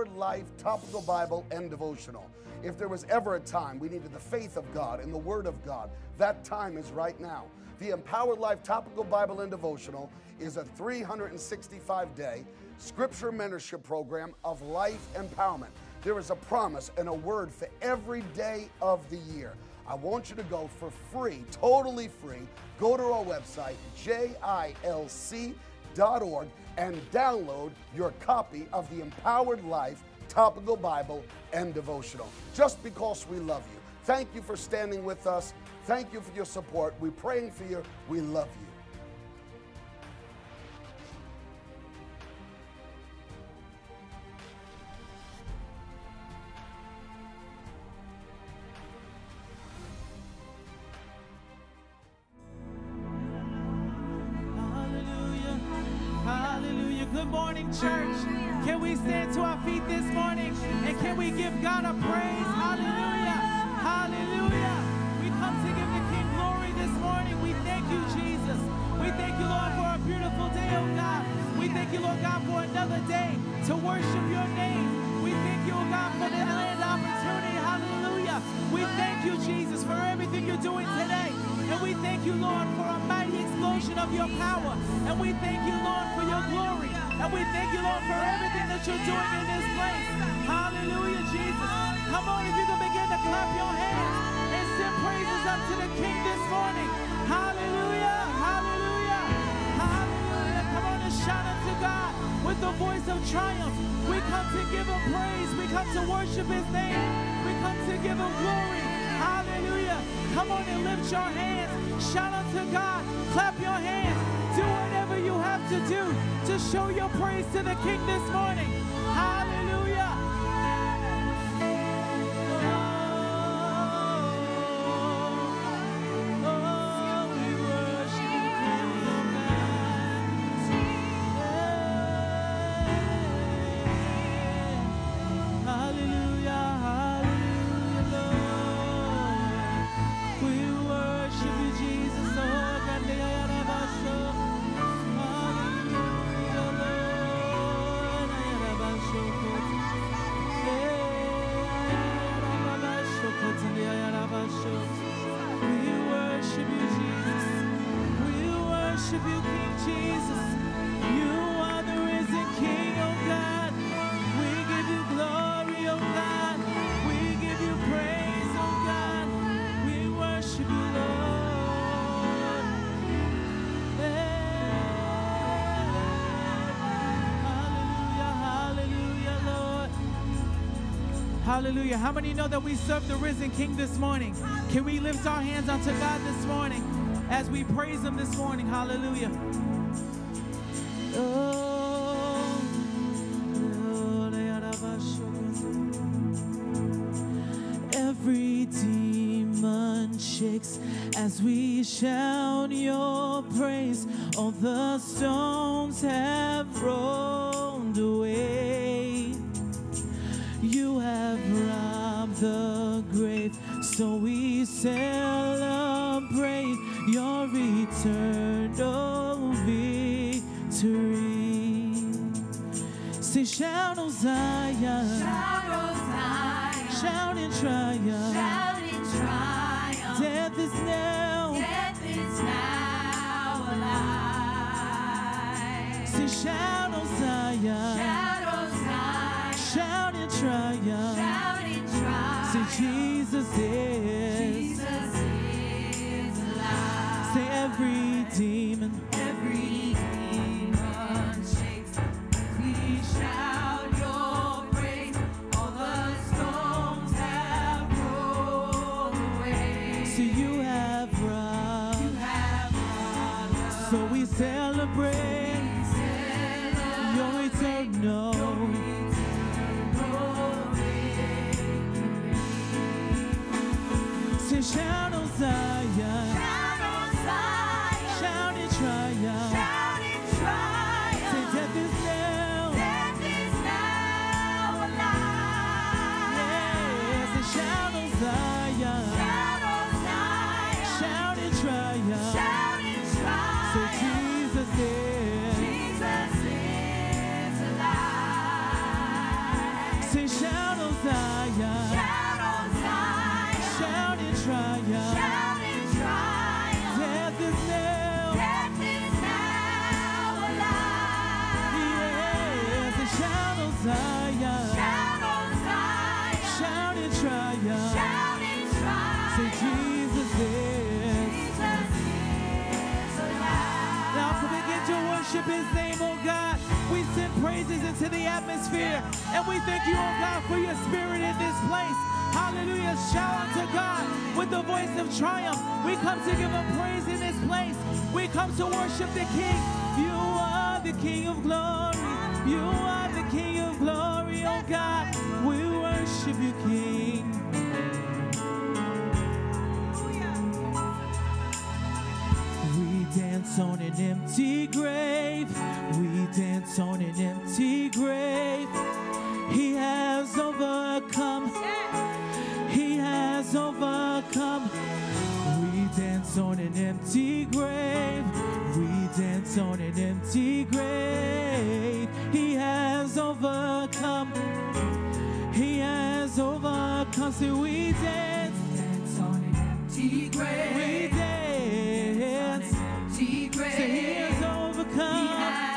Empowered Life Topical Bible and Devotional. If there was ever a time we needed the faith of God and the Word of God, that time is right now. The Empowered Life Topical Bible and Devotional is a 365 day scripture mentorship program of life empowerment. There is a promise and a word for every day of the year. I want you to go for free, totally free. Go to our website, jilc.org, and download your copy of the Empowered Life Topical Bible and Devotional. Just because we love you. Thank you for standing with us. Thank you for your support. We're praying for you. We love you. Hallelujah. Good morning, church. Can we stand to our feet this morning and can we give God a praise? Hallelujah. Hallelujah. We come to give the King glory this morning. We thank you, Jesus. We thank you, Lord, for a beautiful day, oh God. We thank you, Lord God, for another day to worship your name. We thank you, oh God, for the land opportunity. Hallelujah. We thank you, Jesus, for everything you're doing today. And we thank you, Lord, for a mighty explosion of your power. And we thank you, Lord, for your glory. And we thank you, Lord, for everything that you're doing in this place. Hallelujah, Jesus. Come on, if you can begin to clap your hands and send praises up to the King this morning. Hallelujah, hallelujah, hallelujah. Come on and shout unto God with the voice of triumph. We come to give him praise. We come to worship his name. We come to give him glory. Hallelujah. Come on and lift your hands. Shout unto God. Clap your hands. Do whatever you have to do to show your praise to the King this morning. Hallelujah. Hallelujah. How many know that we serve the risen King this morning? Can we lift our hands unto God this morning as we praise Him this morning? Hallelujah. Oh, Every demon shakes as we shout grave, so we celebrate your eternal victory. Say, shout, O Zion, shout in triumph. Death is now. Death is now alive. Say, shout, O Zion, shout Jesus is. alive. Say, every demon. So worship his name, oh God. We send praises into the atmosphere. And we thank you, oh God, for your spirit in this place. Hallelujah. Shout out to God with the voice of triumph. We come to give him praise in this place. We come to worship the King. You are the King of glory. You are the King of glory, oh God. We worship you, King. Dance on an empty grave. We dance on an empty grave. He has overcome. He has overcome. We dance on an empty grave. We dance on an empty grave. He has overcome. He has overcome. So we dance. Dance on an empty grave. come.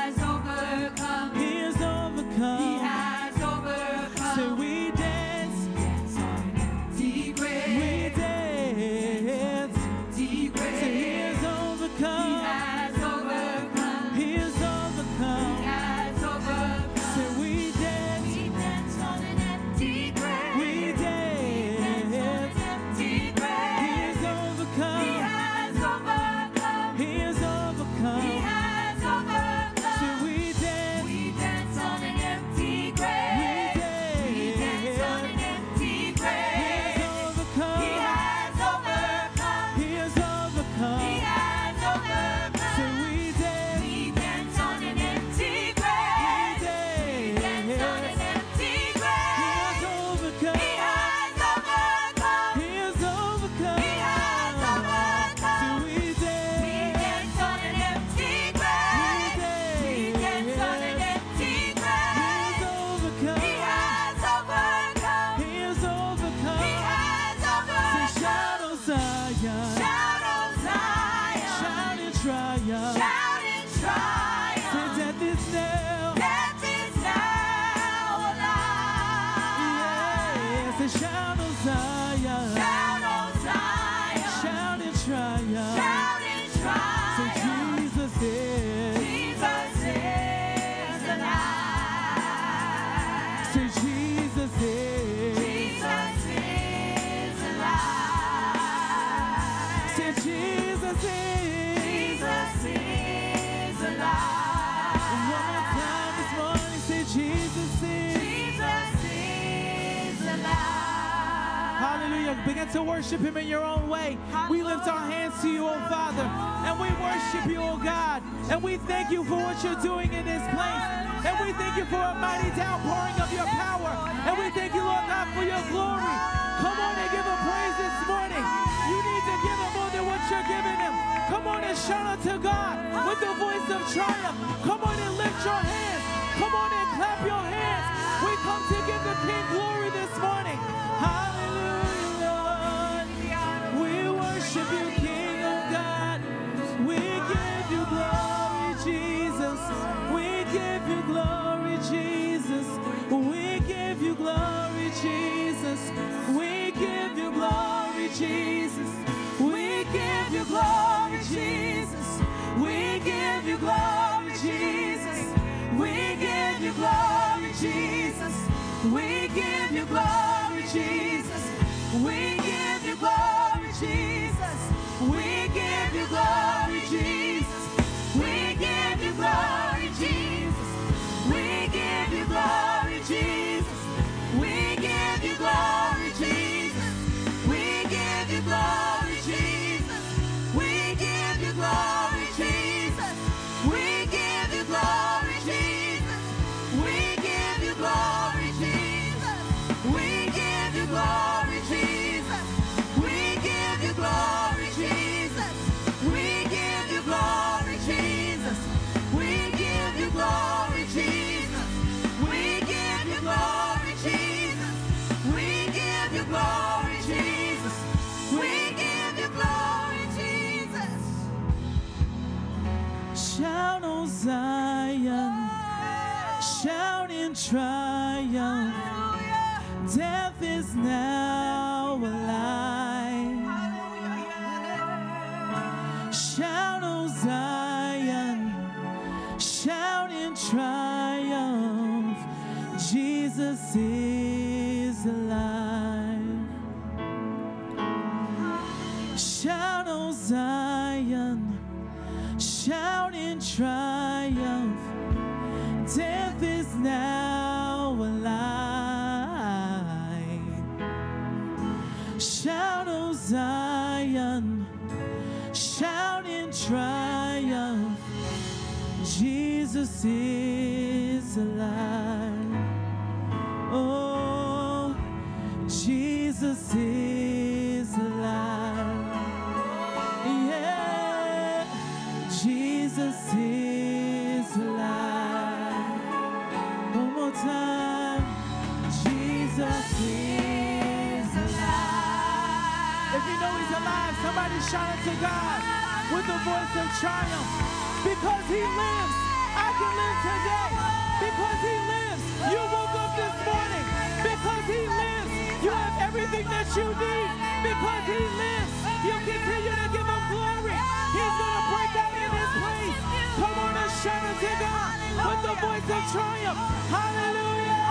Him in your own way. We lift our hands to you, oh Father, and we worship you, oh God. And we thank you for what you're doing in this place. And we thank you for a mighty downpouring of your power. And we thank you, Lord God, for your glory. Come on and give him praise this morning. You need to give him more than what you're giving him. Come on and shout out to God with the voice of triumph. Come on and lift your hands. Come on and clap your hands. We come to give the King glory this morning. Glory, Jesus. We give you glory, Jesus. We give you glory, Jesus. We give you glory, Jesus. We give you glory, Jesus. We give you glory, Jesus. We give you glory, Jesus. We give you glory, Jesus. We give you glory, Jesus. Glory, Jesus. Zion. Shout in triumph. Death is now alive. Shout, O Zion. Shout in triumph. Jesus is alive. Shout, O Zion, shout in triumph. Death is now alive. Shout, O Zion, shout in triumph. Jesus is alive. Oh, Jesus is shout it to God with the voice of triumph. Because he lives, I can live today. Because he lives, you woke up this morning. Because he lives, you have everything that you need. Because he lives, you continue to give him glory. He's going to break out in his place. Come on and shout it to God with the voice of triumph. Hallelujah.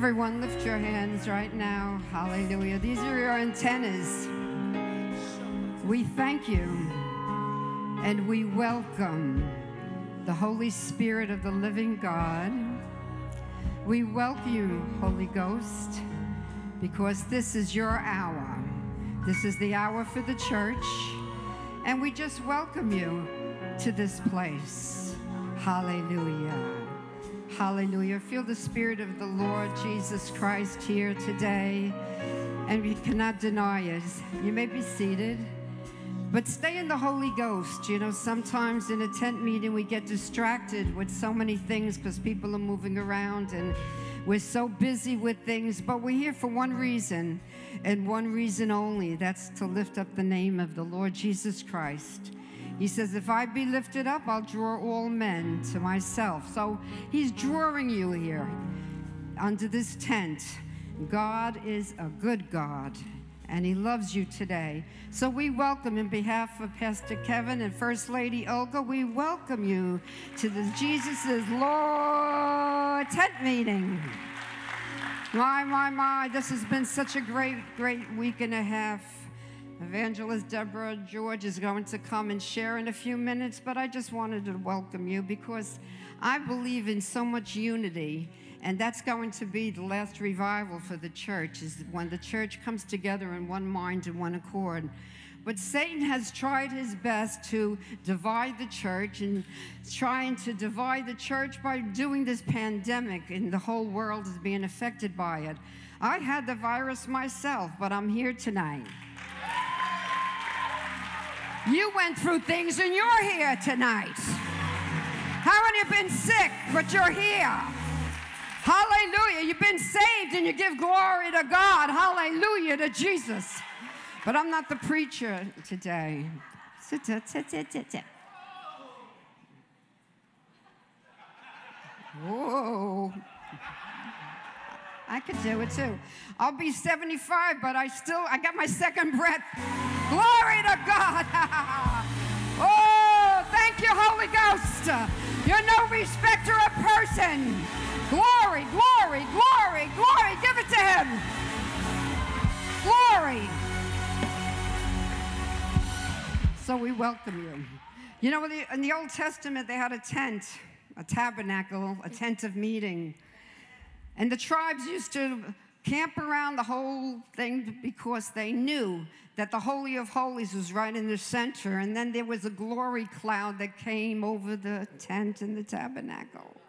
Everyone, lift your hands right now. Hallelujah. These are your antennas. We thank you and we welcome the Holy Spirit of the living God. We welcome you, Holy Ghost, because this is your hour. This is the hour for the church, and we just welcome you to this place. Hallelujah. Hallelujah. Feel the Spirit of the Lord Jesus Christ here today, and we cannot deny it. You may be seated. But stay in the Holy Ghost. You know, sometimes in a tent meeting we get distracted with so many things because people are moving around and we're so busy with things. But we're here for one reason and one reason only that's to lift up the name of the Lord Jesus Christ. He says, If I be lifted up, I'll draw all men to myself. So he's drawing you here under this tent. God is a good God and he loves you today. So we welcome, in behalf of Pastor Kevin and First Lady Olga, we welcome you to the Jesus is Lord tent meeting. My, my, my, this has been such a great, great week and a half. Evangelist Deborah George is going to come and share in a few minutes, but I just wanted to welcome you because I believe in so much unity and that's going to be the last revival for the church, is when the church comes together in one mind and one accord. But Satan has tried his best to divide the church and trying to divide the church by doing this pandemic, and the whole world is being affected by it. I had the virus myself, but I'm here tonight. You went through things and you're here tonight. How many have been sick, but you're here? Hallelujah. You've been saved and you give glory to God. Hallelujah to Jesus. But I'm not the preacher today. Whoa. I could do it too. I'll be 75, but I still, I got my second breath. Glory to God. oh, thank you, Holy Ghost. You're no respecter of person. Glory, glory, glory, glory. Give it to him. Glory. So we welcome you. You know, in the Old Testament, they had a tent, a tabernacle, a tent of meeting. And the tribes used to camp around the whole thing because they knew that the Holy of Holies was right in the center. And then there was a glory cloud that came over the tent and the tabernacle.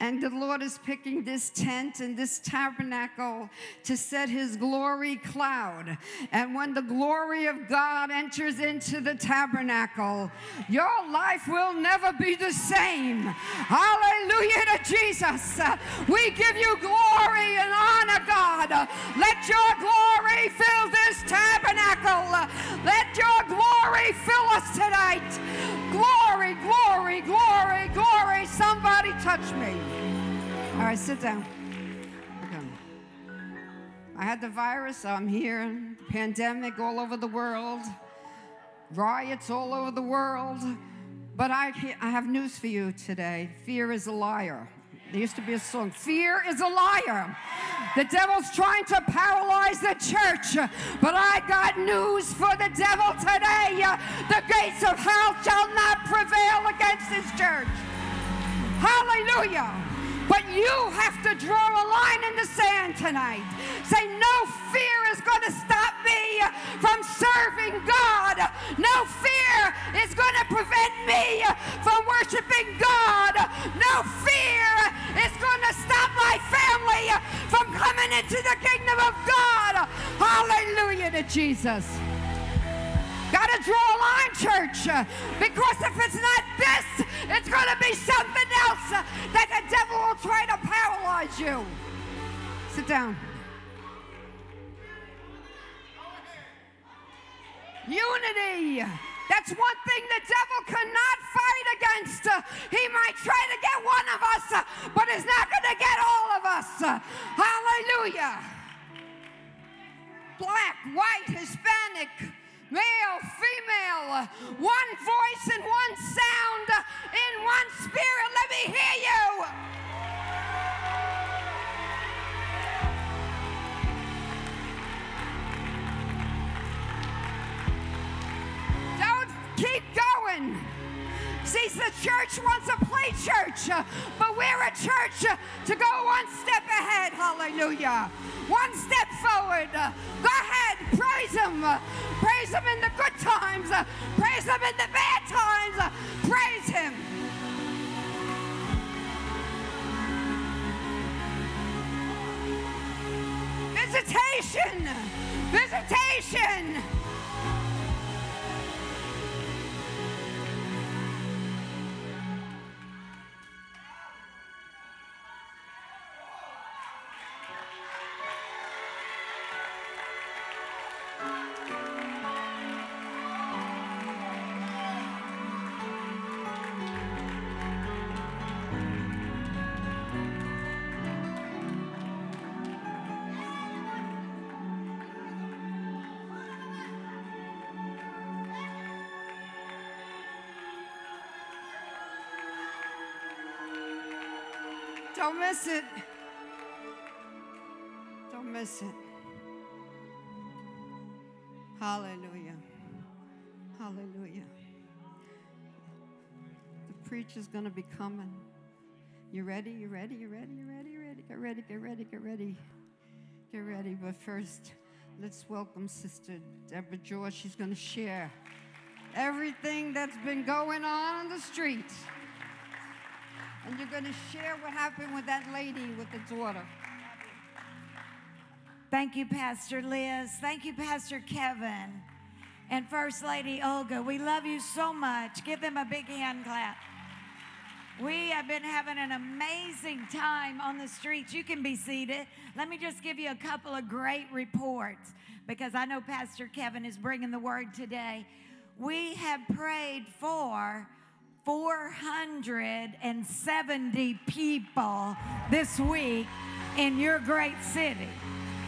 And the Lord is picking this tent and this tabernacle to set his glory cloud. And when the glory of God enters into the tabernacle, your life will never be the same. Hallelujah to Jesus. We give you glory and honor, God. Let your glory fill this tabernacle. Let your glory fill us tonight. Glory, glory, glory, glory. Somebody touch me. All right, sit down. Okay. I had the virus. I'm here. Pandemic all over the world. Riots all over the world. But I, I have news for you today. Fear is a liar. There used to be a song, Fear is a liar. The devil's trying to paralyze the church, but I got news for the devil today. The gates of hell shall not prevail against his church. Hallelujah. But you have to draw a line in the sand tonight. Say, no fear is going to stop me from serving God. No fear is going to prevent me from worshiping God. No fear is going to stop my family from coming into the kingdom of God. Hallelujah to Jesus. Got to draw a line, church. Because if it's not this, it's going to be something else that the devil will try to paralyze you. Sit down. Unity. That's one thing the devil cannot fight against. He might try to get one of us, but he's not going to get all of us. Hallelujah. Black, white, Hispanic, male, female, one voice and one sound in one spirit. Let me hear you. Don't keep going church wants to play church, uh, but we're a church uh, to go one step ahead. Hallelujah. One step forward. Uh, Go ahead, praise Him. Praise Him in the good times. Praise Him in the bad times. Praise Him. Visitation. Visitation. Don't miss it. Don't miss it. Hallelujah. Hallelujah. The preacher's going to be coming. You ready? You ready? You ready? You ready? You ready? Get ready, get ready, get ready. Get ready. But first, let's welcome Sister Deborah George. She's going to share everything that's been going on in the streets. And you're going to share what happened with that lady with the daughter. Thank you, Pastor Liz. Thank you, Pastor Kevin. And First Lady Olga, we love you so much. Give them a big hand clap. We have been having an amazing time on the streets. You can be seated. Let me just give you a couple of great reports because I know Pastor Kevin is bringing the word today. We have prayed for 470 people this week in your great city.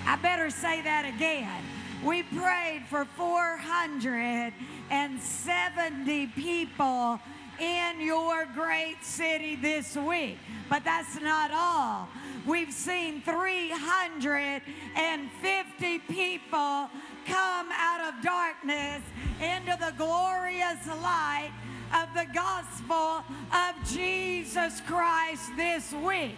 I better say that again. We prayed for 470 people in your great city this week. But that's not all. We've seen 350 people come out of darkness into the glorious light of the gospel of Jesus Christ this week.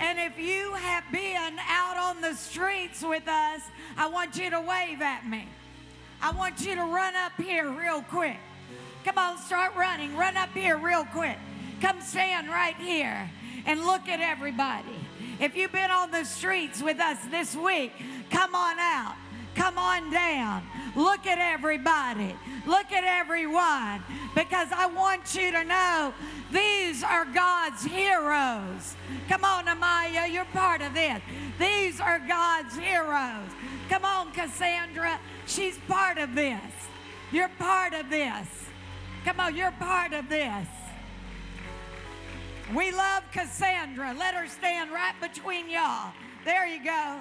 And if you have been out on the streets with us, I want you to wave at me. I want you to run up here real quick. Come on, start running. Run up here real quick. Come stand right here and look at everybody. If you've been on the streets with us this week, come on out. Come on down. Look at everybody. Look at everyone. Because I want you to know these are God's heroes. Come on, Amaya, you're part of this. These are God's heroes. Come on, Cassandra, she's part of this. You're part of this. Come on, you're part of this. We love Cassandra. Let her stand right between y'all. There you go.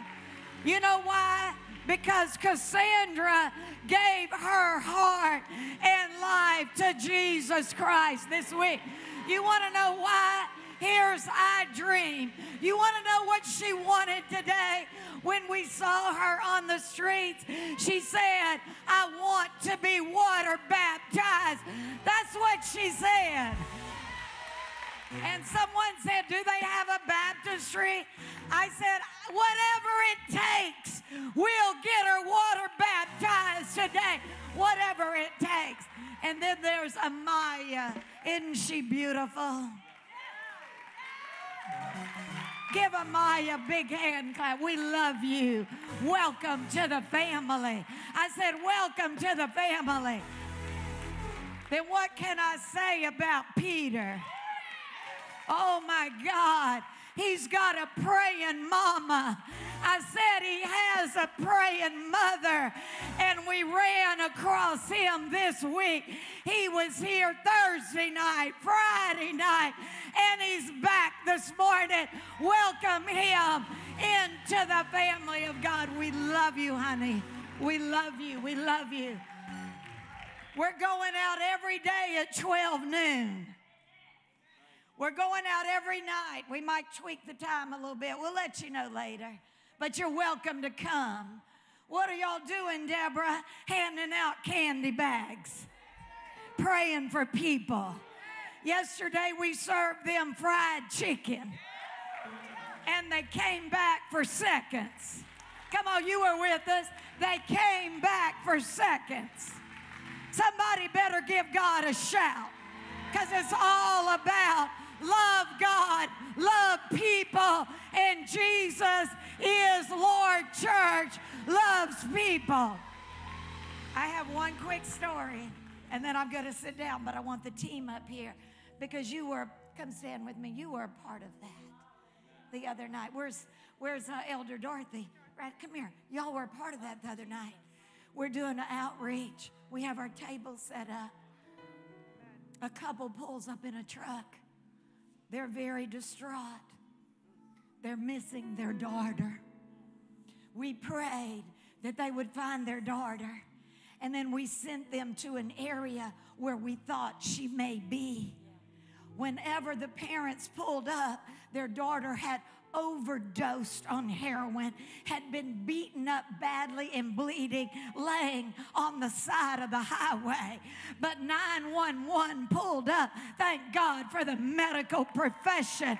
You know why? Because Cassandra gave her heart and life to Jesus Christ this week. You want to know why? Here's I dream. You want to know what she wanted today when we saw her on the streets? She said, I want to be water baptized. That's what she said. And someone said, Do they have a baptistry? I said, Whatever it takes, we'll get her water baptized today. Whatever it takes. And then there's Amaya. Isn't she beautiful? Give Amaya a big hand clap. We love you. Welcome to the family. I said, Welcome to the family. Then what can I say about Peter? Oh my God. He's got a praying mama. I said he has a praying mother, and we ran across him this week. He was here Thursday night, Friday night, and he's back this morning. Welcome him into the family of God. We love you, honey. We love you. We love you. We're going out every day at 12 noon. We're going out every night. We might tweak the time a little bit. We'll let you know later. But you're welcome to come. What are y'all doing, Deborah? Handing out candy bags, praying for people. Yesterday we served them fried chicken and they came back for seconds. Come on, you were with us. They came back for seconds. Somebody better give God a shout because it's all about love God, love people, and Jesus is Lord Church, loves people. I have one quick story and then I'm going to sit down, but I want the team up here because you were, come stand with me, you were a part of that the other night. Where's, where's uh, Elder Dorothy? Right, come here. Y'all were a part of that the other night. We're doing an outreach. We have our table set up. A couple pulls up in a truck. They're very distraught. They're missing their daughter. We prayed that they would find their daughter. And then we sent them to an area where we thought she may be. Whenever the parents pulled up, their daughter had overdosed on heroin, had been beaten up badly and bleeding, laying on the side of the highway. But 911 pulled up. Thank God for the medical profession.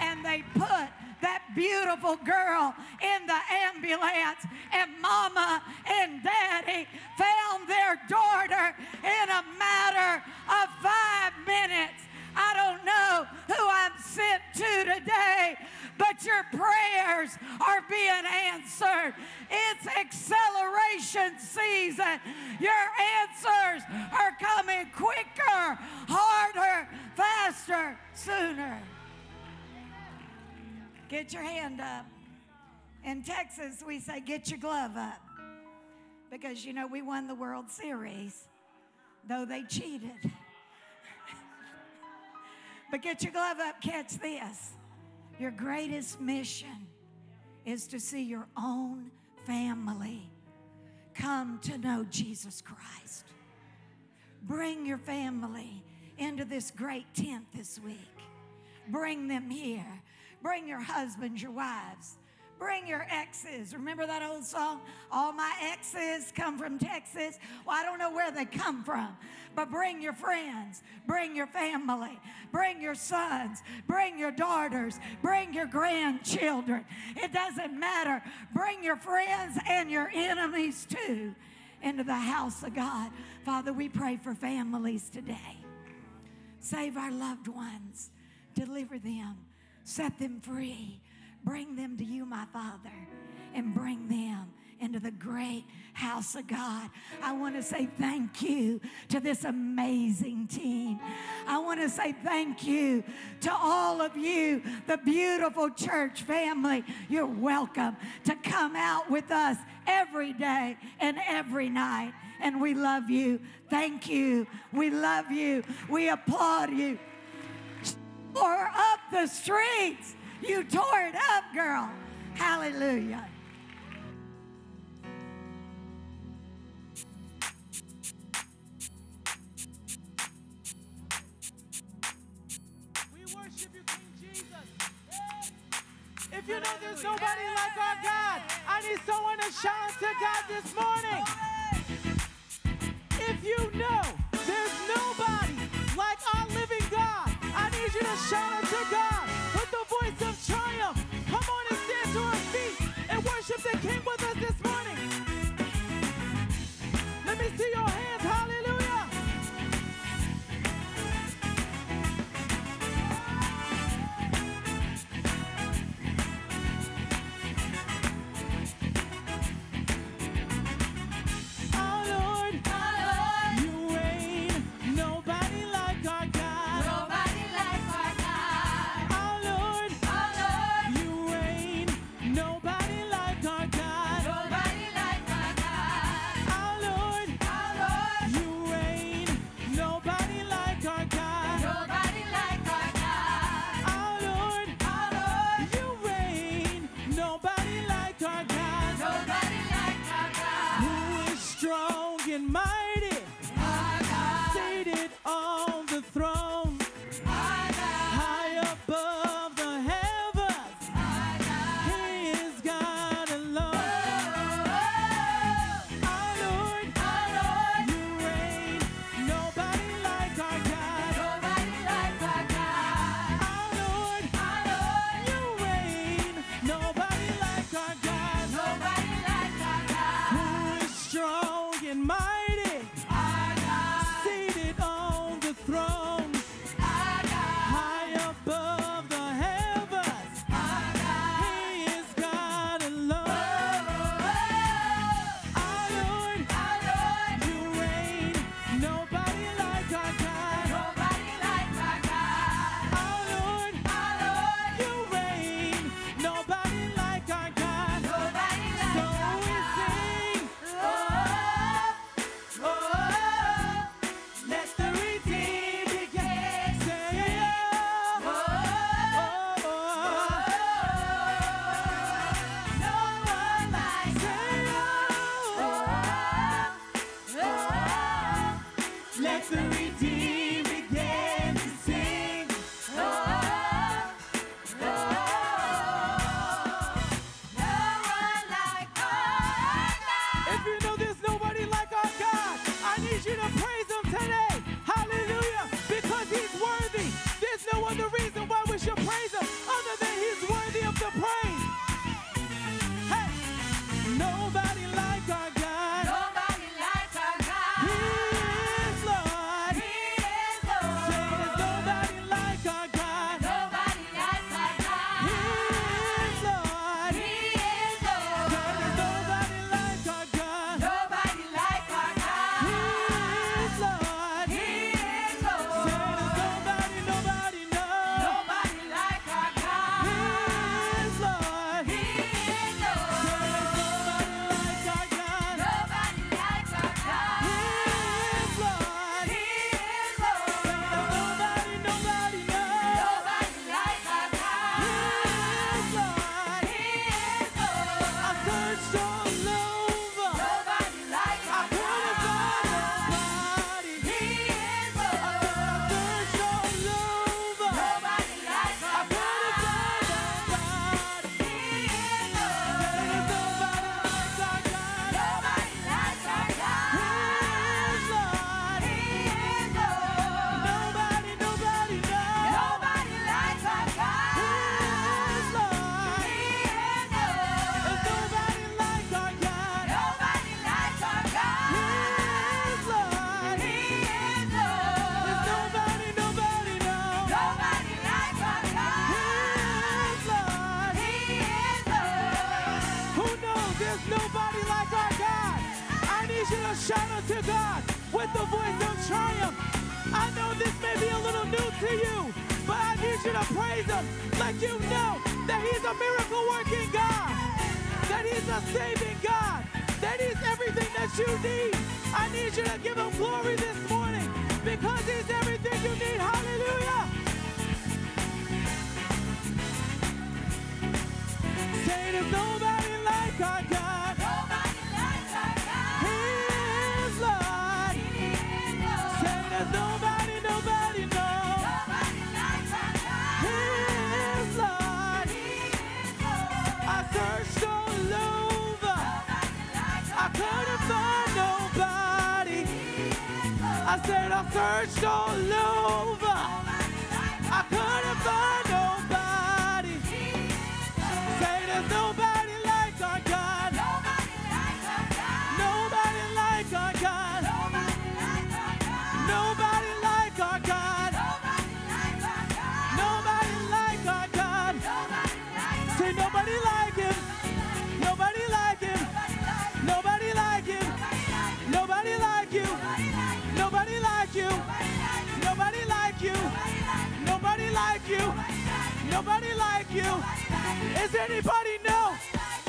And they put that beautiful girl in the ambulance, and mama and daddy found their daughter in a matter of five minutes. I don't know who I'm sent to today, but your prayers are being answered. It's acceleration season. Your answers are coming quicker, harder, faster, sooner. Get your hand up. In Texas, we say, get your glove up. Because, you know, we won the World Series, though they cheated. But get your glove up, catch this. Your greatest mission is to see your own family come to know Jesus Christ. Bring your family into this great tent this week. Bring them here. Bring your husbands, your wives. Bring your exes. Remember that old song? All my exes come from Texas. Well, I don't know where they come from, but bring your friends, bring your family, bring your sons, bring your daughters, bring your grandchildren. It doesn't matter. Bring your friends and your enemies too into the house of God. Father, we pray for families today. Save our loved ones, deliver them, set them free. Bring them to you, my Father, and bring them into the great house of God. I want to say thank you to this amazing team. I want to say thank you to all of you, the beautiful church family. You're welcome to come out with us every day and every night. And we love you. Thank you. We love you. We applaud you. Or up the streets. You tore it up, girl. Hallelujah. We worship you, King Jesus. If you know there's nobody like our God, I need someone to shout to God this morning. If you know there's nobody like our living God, I need you to shout out to God the voice of triumph. Come on and stand to our feet and worship the King with us to you, but I need you to praise him Let you know that he's a miracle working God, that he's a saving God, that he's everything that you need. I need you to give him glory this morning because he's everything you need. Hallelujah. Say there's nobody like our God. You. Nobody like you. Is anybody know?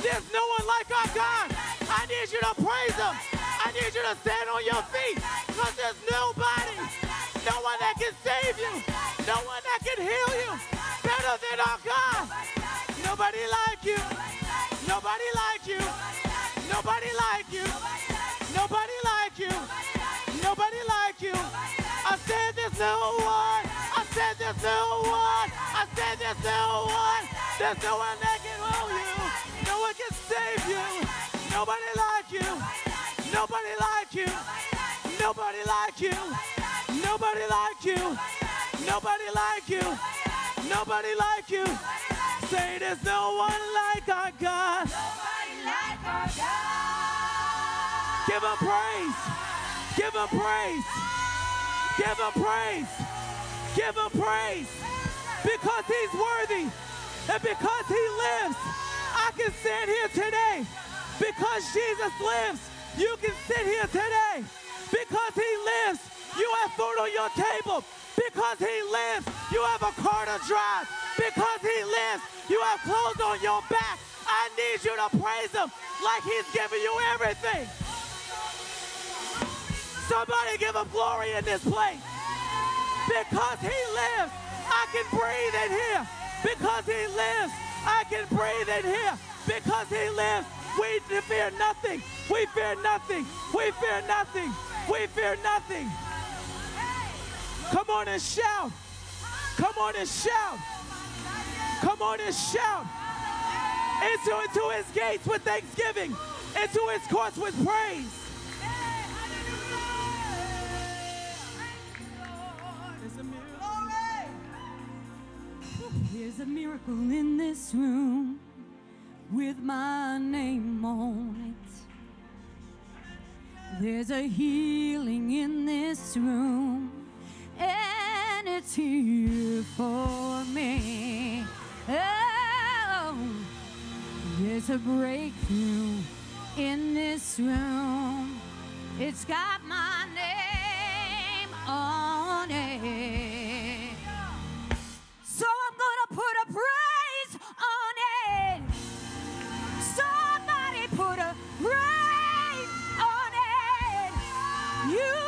There's no one like our God. I need you to praise him. I need you to stand on your feet because there's nobody, no one that can save you, no one that can heal you better than our God. Nobody like you. Nobody like you. Nobody like you. Nobody like you. Nobody like you. I said there's no one. There's no one. I said there's no one. There's no one that can hold you. No one can save you. Nobody like you. Nobody like you. Nobody like you. Nobody like you. Nobody like you. Nobody like you. Say there's no one like our God. Give him praise. Give him praise. Give him praise. Give him praise. Because he's worthy. And because he lives, I can stand here today. Because Jesus lives, you can sit here today. Because he lives, you have food on your table. Because he lives, you have a car to drive. Because he lives, you have clothes on your back. I need you to praise him like he's giving you everything. Somebody give him glory in this place. Because he lives, I can breathe in here. Because he lives, I can breathe in here. Because he lives, we fear nothing. We fear nothing. We fear nothing. We fear nothing. Come on and shout. Come on and shout. Come on and shout. Into, into his gates with thanksgiving. Into his courts with praise. There's a miracle in this room with my name on it. There's a healing in this room, and it's here for me. Oh, there's a breakthrough in this room. It's got my name on it. So I'm gonna put a praise on it. Somebody put a praise on it. You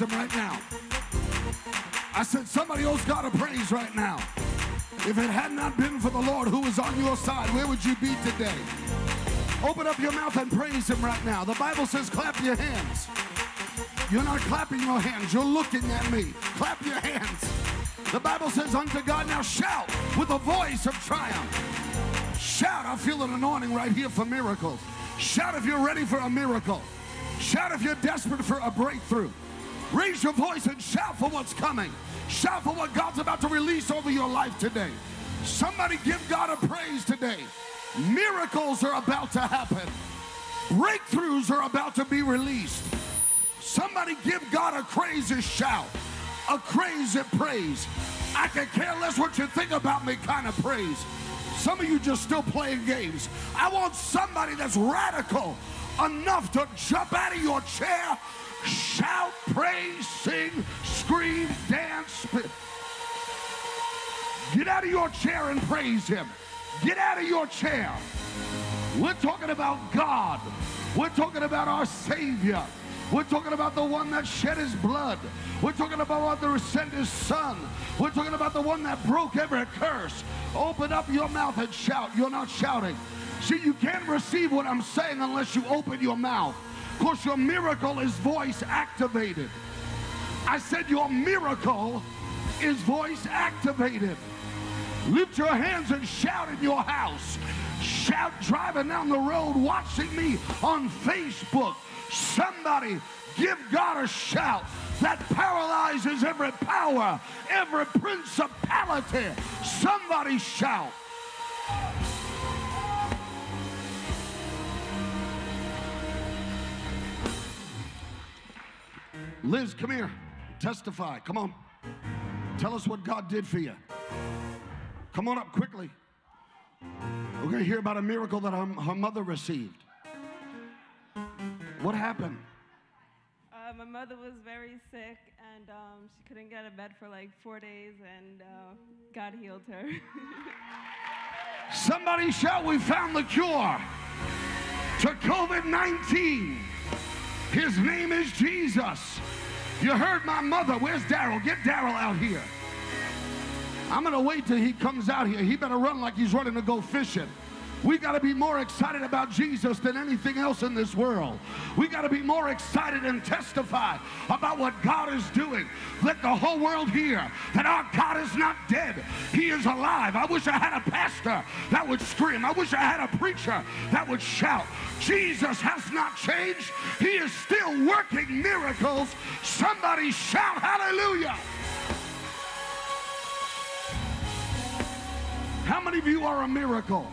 praise him right now. I said, somebody else got to praise right now. If it had not been for the Lord who was on your side, where would you be today? Open up your mouth and praise him right now. The Bible says, clap your hands. You're not clapping your hands, you're looking at me. Clap your hands. The Bible says, unto God, now shout with a voice of triumph. Shout, I feel an anointing right here for miracles. Shout if you're ready for a miracle. Shout if you're desperate for a breakthrough. Raise your voice and shout for what's coming. Shout for what God's about to release over your life today. Somebody give God a praise today. Miracles are about to happen. Breakthroughs are about to be released. Somebody give God a crazy shout, a crazy praise. I can care less what you think about me kind of praise. Some of you just still playing games. I want somebody that's radical enough to jump out of your chair, shout, praise, sing, scream, dance. Get out of your chair and praise him. Get out of your chair. We're talking about God. We're talking about our Savior. We're talking about the one that shed his blood. We're talking about the sent his son. We're talking about the one that broke every curse. Open up your mouth and shout. You're not shouting. See, you can't receive what I'm saying unless you open your mouth. Because your miracle is voice activated. I said your miracle is voice activated. Lift your hands and shout in your house. Shout driving down the road, watching me on Facebook. Somebody give God a shout that paralyzes every power, every principality. Somebody shout. Liz, come here. Testify. Come on. Tell us what God did for you. Come on up quickly. We're going to hear about a miracle that her, her mother received. What happened? Uh, my mother was very sick and um, she couldn't get out of bed for like four days, and uh, God healed her. Somebody shout, We found the cure to COVID 19. His name is Jesus. You heard my mother. Where's Daryl? Get Daryl out here. I'm going to wait till he comes out here. He better run like he's running to go fishing. We got to be more excited about Jesus than anything else in this world. We got to be more excited and testify about what God is doing. Let the whole world hear that our God is not dead. He is alive. I wish I had a pastor that would scream. I wish I had a preacher that would shout. Jesus has not changed. He is still working miracles. Somebody shout hallelujah. How many of you are a miracle?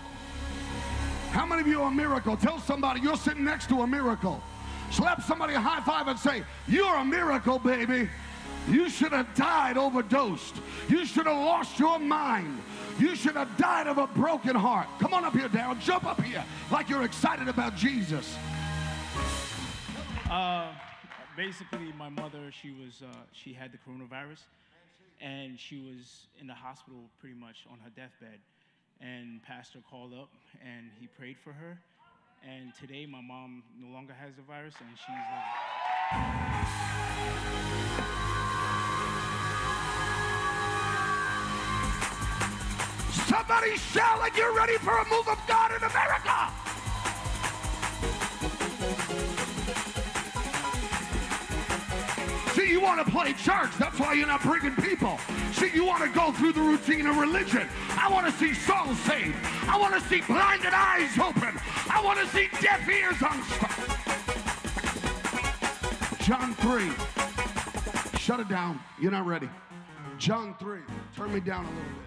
How many of you are a miracle? Tell somebody you're sitting next to a miracle. Slap somebody a high five and say, You're a miracle, baby. You should have died overdosed. You should have lost your mind. You should have died of a broken heart. Come on up here, Daryl. Jump up here like you're excited about Jesus. Uh, basically, my mother, she was, uh, she had the coronavirus, and she was in the hospital pretty much on her deathbed. And pastor called up and he prayed for her. And today, my mom no longer has the virus, and she's. Uh, Somebody shout like you're ready for a move of God in America. See, you want to play church. That's why you're not bringing people. See, you want to go through the routine of religion. I want to see souls saved. I want to see blinded eyes open. I want to see deaf ears unstopped. John 3. Shut it down. You're not ready. John 3. Turn me down a little bit.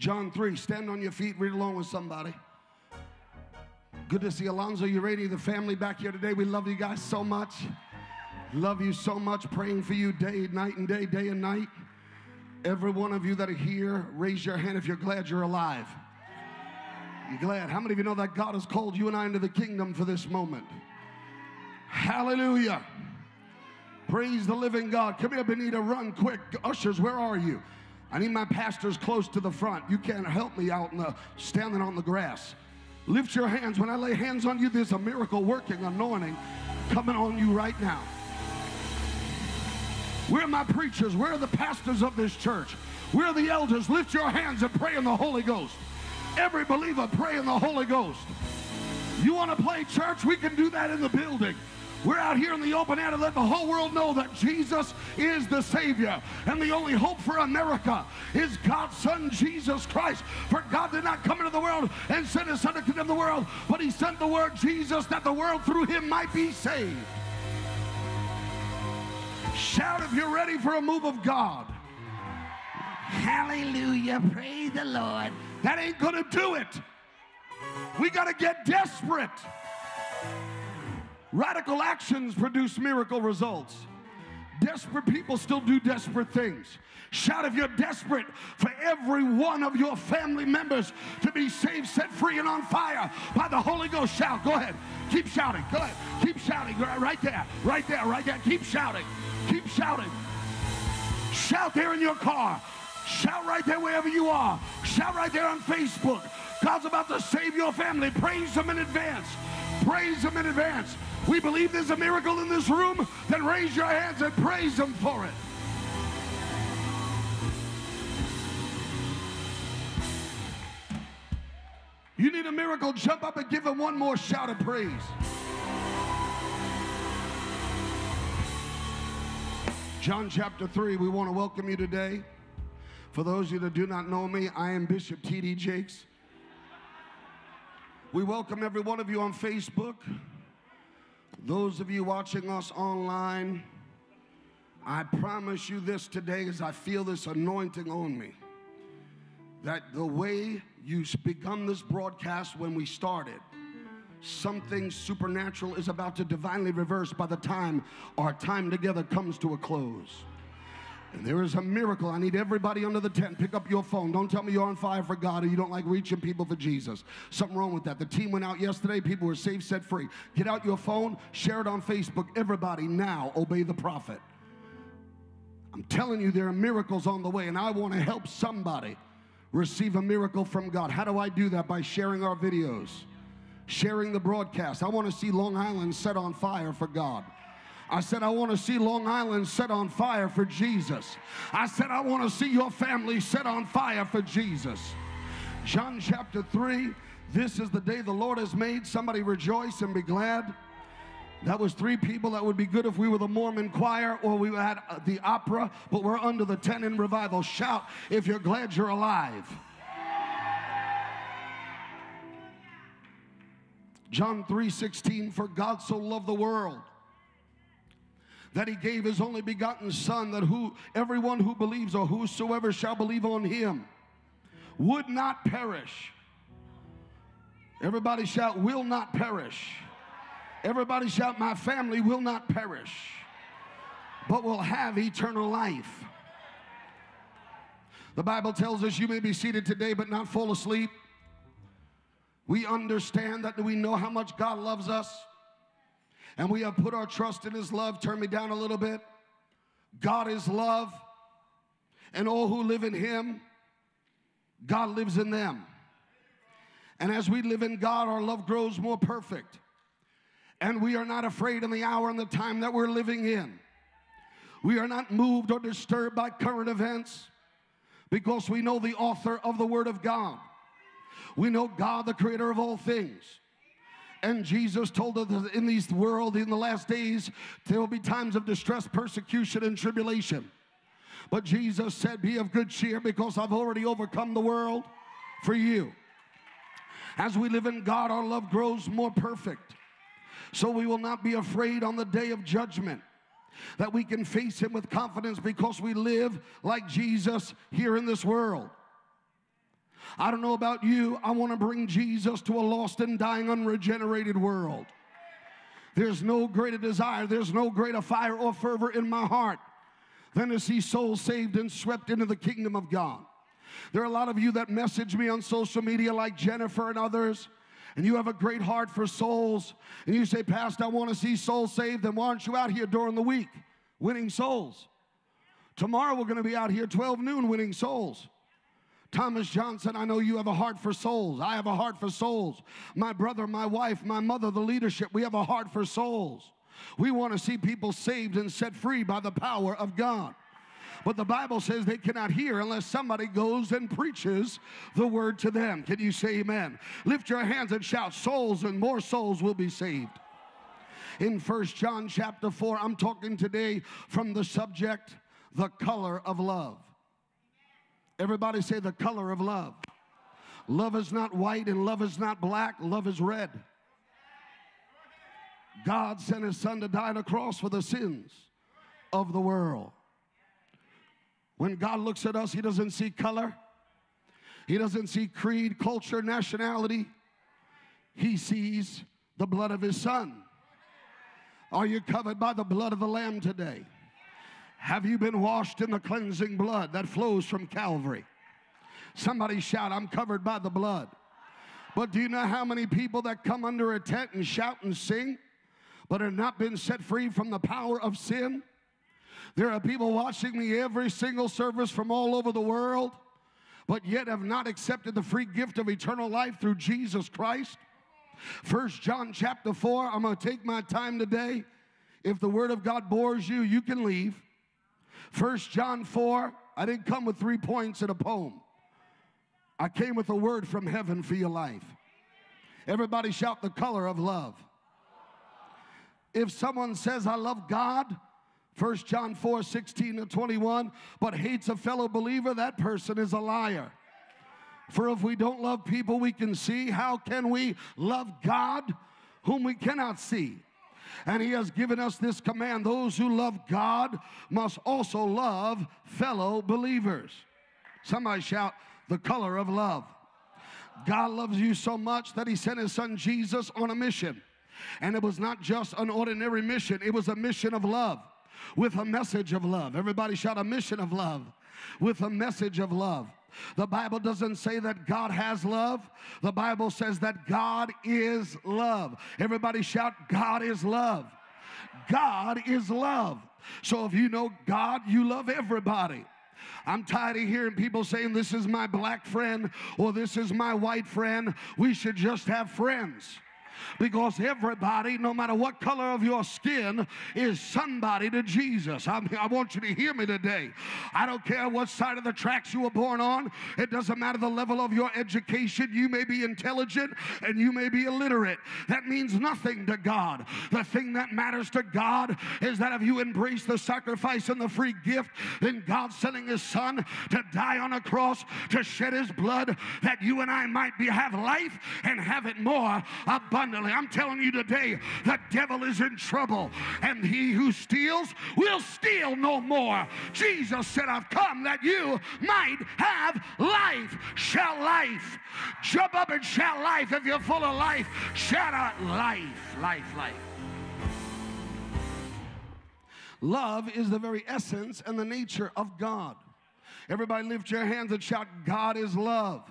John 3. Stand on your feet. Read along with somebody. Good to see Alonzo, ready? The family back here today. We love you guys so much. Love you so much. Praying for you day, night, and day, day and night. Every one of you that are here, raise your hand if you're glad you're alive. You're glad? How many of you know that God has called you and I into the kingdom for this moment? Hallelujah. Praise the living God. Come here, Benita. Run quick. Ushers, where are you? I need my pastors close to the front. You can't help me out in the standing on the grass. Lift your hands. When I lay hands on you, there's a miracle working anointing. coming on you right now. Where are my preachers? Where are the pastors of this church? Where are the elders? Lift your hands and pray in the Holy Ghost. Every believer, pray in the Holy Ghost. You want to play church? We can do that in the building. We're out here in the open air to let the whole world know that Jesus is the Savior. And the only hope for America is God's Son, Jesus Christ. For God did not come into the world and send his Son to condemn the world, but he sent the word Jesus that the world through him might be saved. Shout if you're ready for a move of God. Hallelujah. Praise the Lord. That ain't going to do it. We got to get desperate. Radical actions produce miracle results. Desperate people still do desperate things. Shout if you're desperate for every one of your family members to be saved, set free, and on fire by the Holy Ghost. Shout. Go ahead. Keep shouting. Go ahead. Keep shouting. Right there. Right there. Right there. Keep shouting. Keep shouting. Shout there in your car. Shout right there wherever you are. Shout right there on Facebook. God's about to save your family. Praise Him in advance. Praise Him in advance. We believe there's a miracle in this room. Then raise your hands and praise Him for it. You need a miracle, jump up and give Him one more shout of praise. John chapter 3, we want to welcome you today. For those of you that do not know me, I am Bishop T.D. Jakes. We welcome every one of you on Facebook. Those of you watching us online, I promise you this today as I feel this anointing on me that the way you've begun this broadcast when we started, something supernatural is about to divinely reverse by the time our time together comes to a close. And there is a miracle. I need everybody under the tent. Pick up your phone. Don't tell me you're on fire for God or you don't like reaching people for Jesus. Something wrong with that. The team went out yesterday. People were saved, set free. Get out your phone, share it on Facebook. Everybody now obey the prophet. I'm telling you, there are miracles on the way, and I want to help somebody receive a miracle from God. How do I do that? By sharing our videos, sharing the broadcast. I want to see Long Island set on fire for God. I said, I want to see Long Island set on fire for Jesus. I said, I want to see your family set on fire for Jesus. John chapter 3 This is the day the Lord has made. Somebody rejoice and be glad. That was three people. That would be good if we were the Mormon choir or we had the opera, but we're under the tent in revival. Shout if you're glad you're alive. John 3:16 For God so loved the world that he gave his only begotten son that who everyone who believes or whosoever shall believe on him would not perish. Everybody shout will not perish. Everybody shout my family will not perish but will have eternal life. The bible tells us you may be seated today but not fall asleep. We understand that we know how much god loves us and we have put our trust in his love. Turn me down a little bit. God is love, and all who live in him, God lives in them. And as we live in God, our love grows more perfect. And we are not afraid in the hour and the time that we're living in. We are not moved or disturbed by current events because we know the author of the Word of God. We know God, the creator of all things. And Jesus told us in this world, in the last days, there will be times of distress, persecution, and tribulation. But Jesus said, Be of good cheer because I've already overcome the world for you. As we live in God, our love grows more perfect. So we will not be afraid on the day of judgment. That we can face Him with confidence because we live like Jesus here in this world. I don't know about you, I want to bring Jesus to a lost and dying, unregenerated world. There's no greater desire, there's no greater fire or fervor in my heart than to see souls saved and swept into the kingdom of God. There are a lot of you that message me on social media, like Jennifer and others, and you have a great heart for souls, and you say, Pastor, I want to see souls saved, then why aren't you out here during the week winning souls? Tomorrow we're going to be out here 12 noon winning souls. Thomas Johnson, I know you have a heart for souls. I have a heart for souls. My brother, my wife, my mother, the leadership, we have a heart for souls. We want to see people saved and set free by the power of God. But the Bible says they cannot hear unless somebody goes and preaches the word to them. Can you say amen? Lift your hands and shout, souls and more souls will be saved. In First John chapter 4, I'm talking today from the subject, the color of love. Everybody say the color of love. Love is not white and love is not black, love is red. God sent his son to die on a cross for the sins of the world. When God looks at us, he doesn't see color, he doesn't see creed, culture, nationality. He sees the blood of his son. Are you covered by the blood of the Lamb today? Have you been washed in the cleansing blood that flows from Calvary? Somebody shout, I'm covered by the blood. But do you know how many people that come under a tent and shout and sing, but have not been set free from the power of sin? There are people watching me every single service from all over the world, but yet have not accepted the free gift of eternal life through Jesus Christ. First John chapter 4, I'm going to take my time today. If the word of God bores you, you can leave. First John 4, I didn't come with three points in a poem. I came with a word from heaven for your life. Everybody shout the color of love. If someone says, I love God, 1 John 4 16 to 21, but hates a fellow believer, that person is a liar. For if we don't love people we can see, how can we love God whom we cannot see? And he has given us this command those who love God must also love fellow believers. Somebody shout, the color of love. God loves you so much that he sent his son Jesus on a mission. And it was not just an ordinary mission, it was a mission of love with a message of love. Everybody shout a mission of love with a message of love. The Bible doesn't say that God has love. The Bible says that God is love. Everybody shout, God is love. God is love. So if you know God, you love everybody. I'm tired of hearing people saying, This is my black friend or this is my white friend. We should just have friends because everybody, no matter what color of your skin, is somebody to Jesus. I, mean, I want you to hear me today. I don't care what side of the tracks you were born on, it doesn't matter the level of your education. You may be intelligent and you may be illiterate. That means nothing to God. The thing that matters to God is that if you embrace the sacrifice and the free gift, then God sending his son to die on a cross to shed his blood that you and I might be have life and have it more abundantly abundantly. I'm telling you today, the devil is in trouble, and he who steals will steal no more. Jesus said, I've come that you might have life. Shout life. Jump up and shout life if you're full of life. Shout out life, life, life. Love is the very essence and the nature of God. Everybody lift your hands and shout, God is love.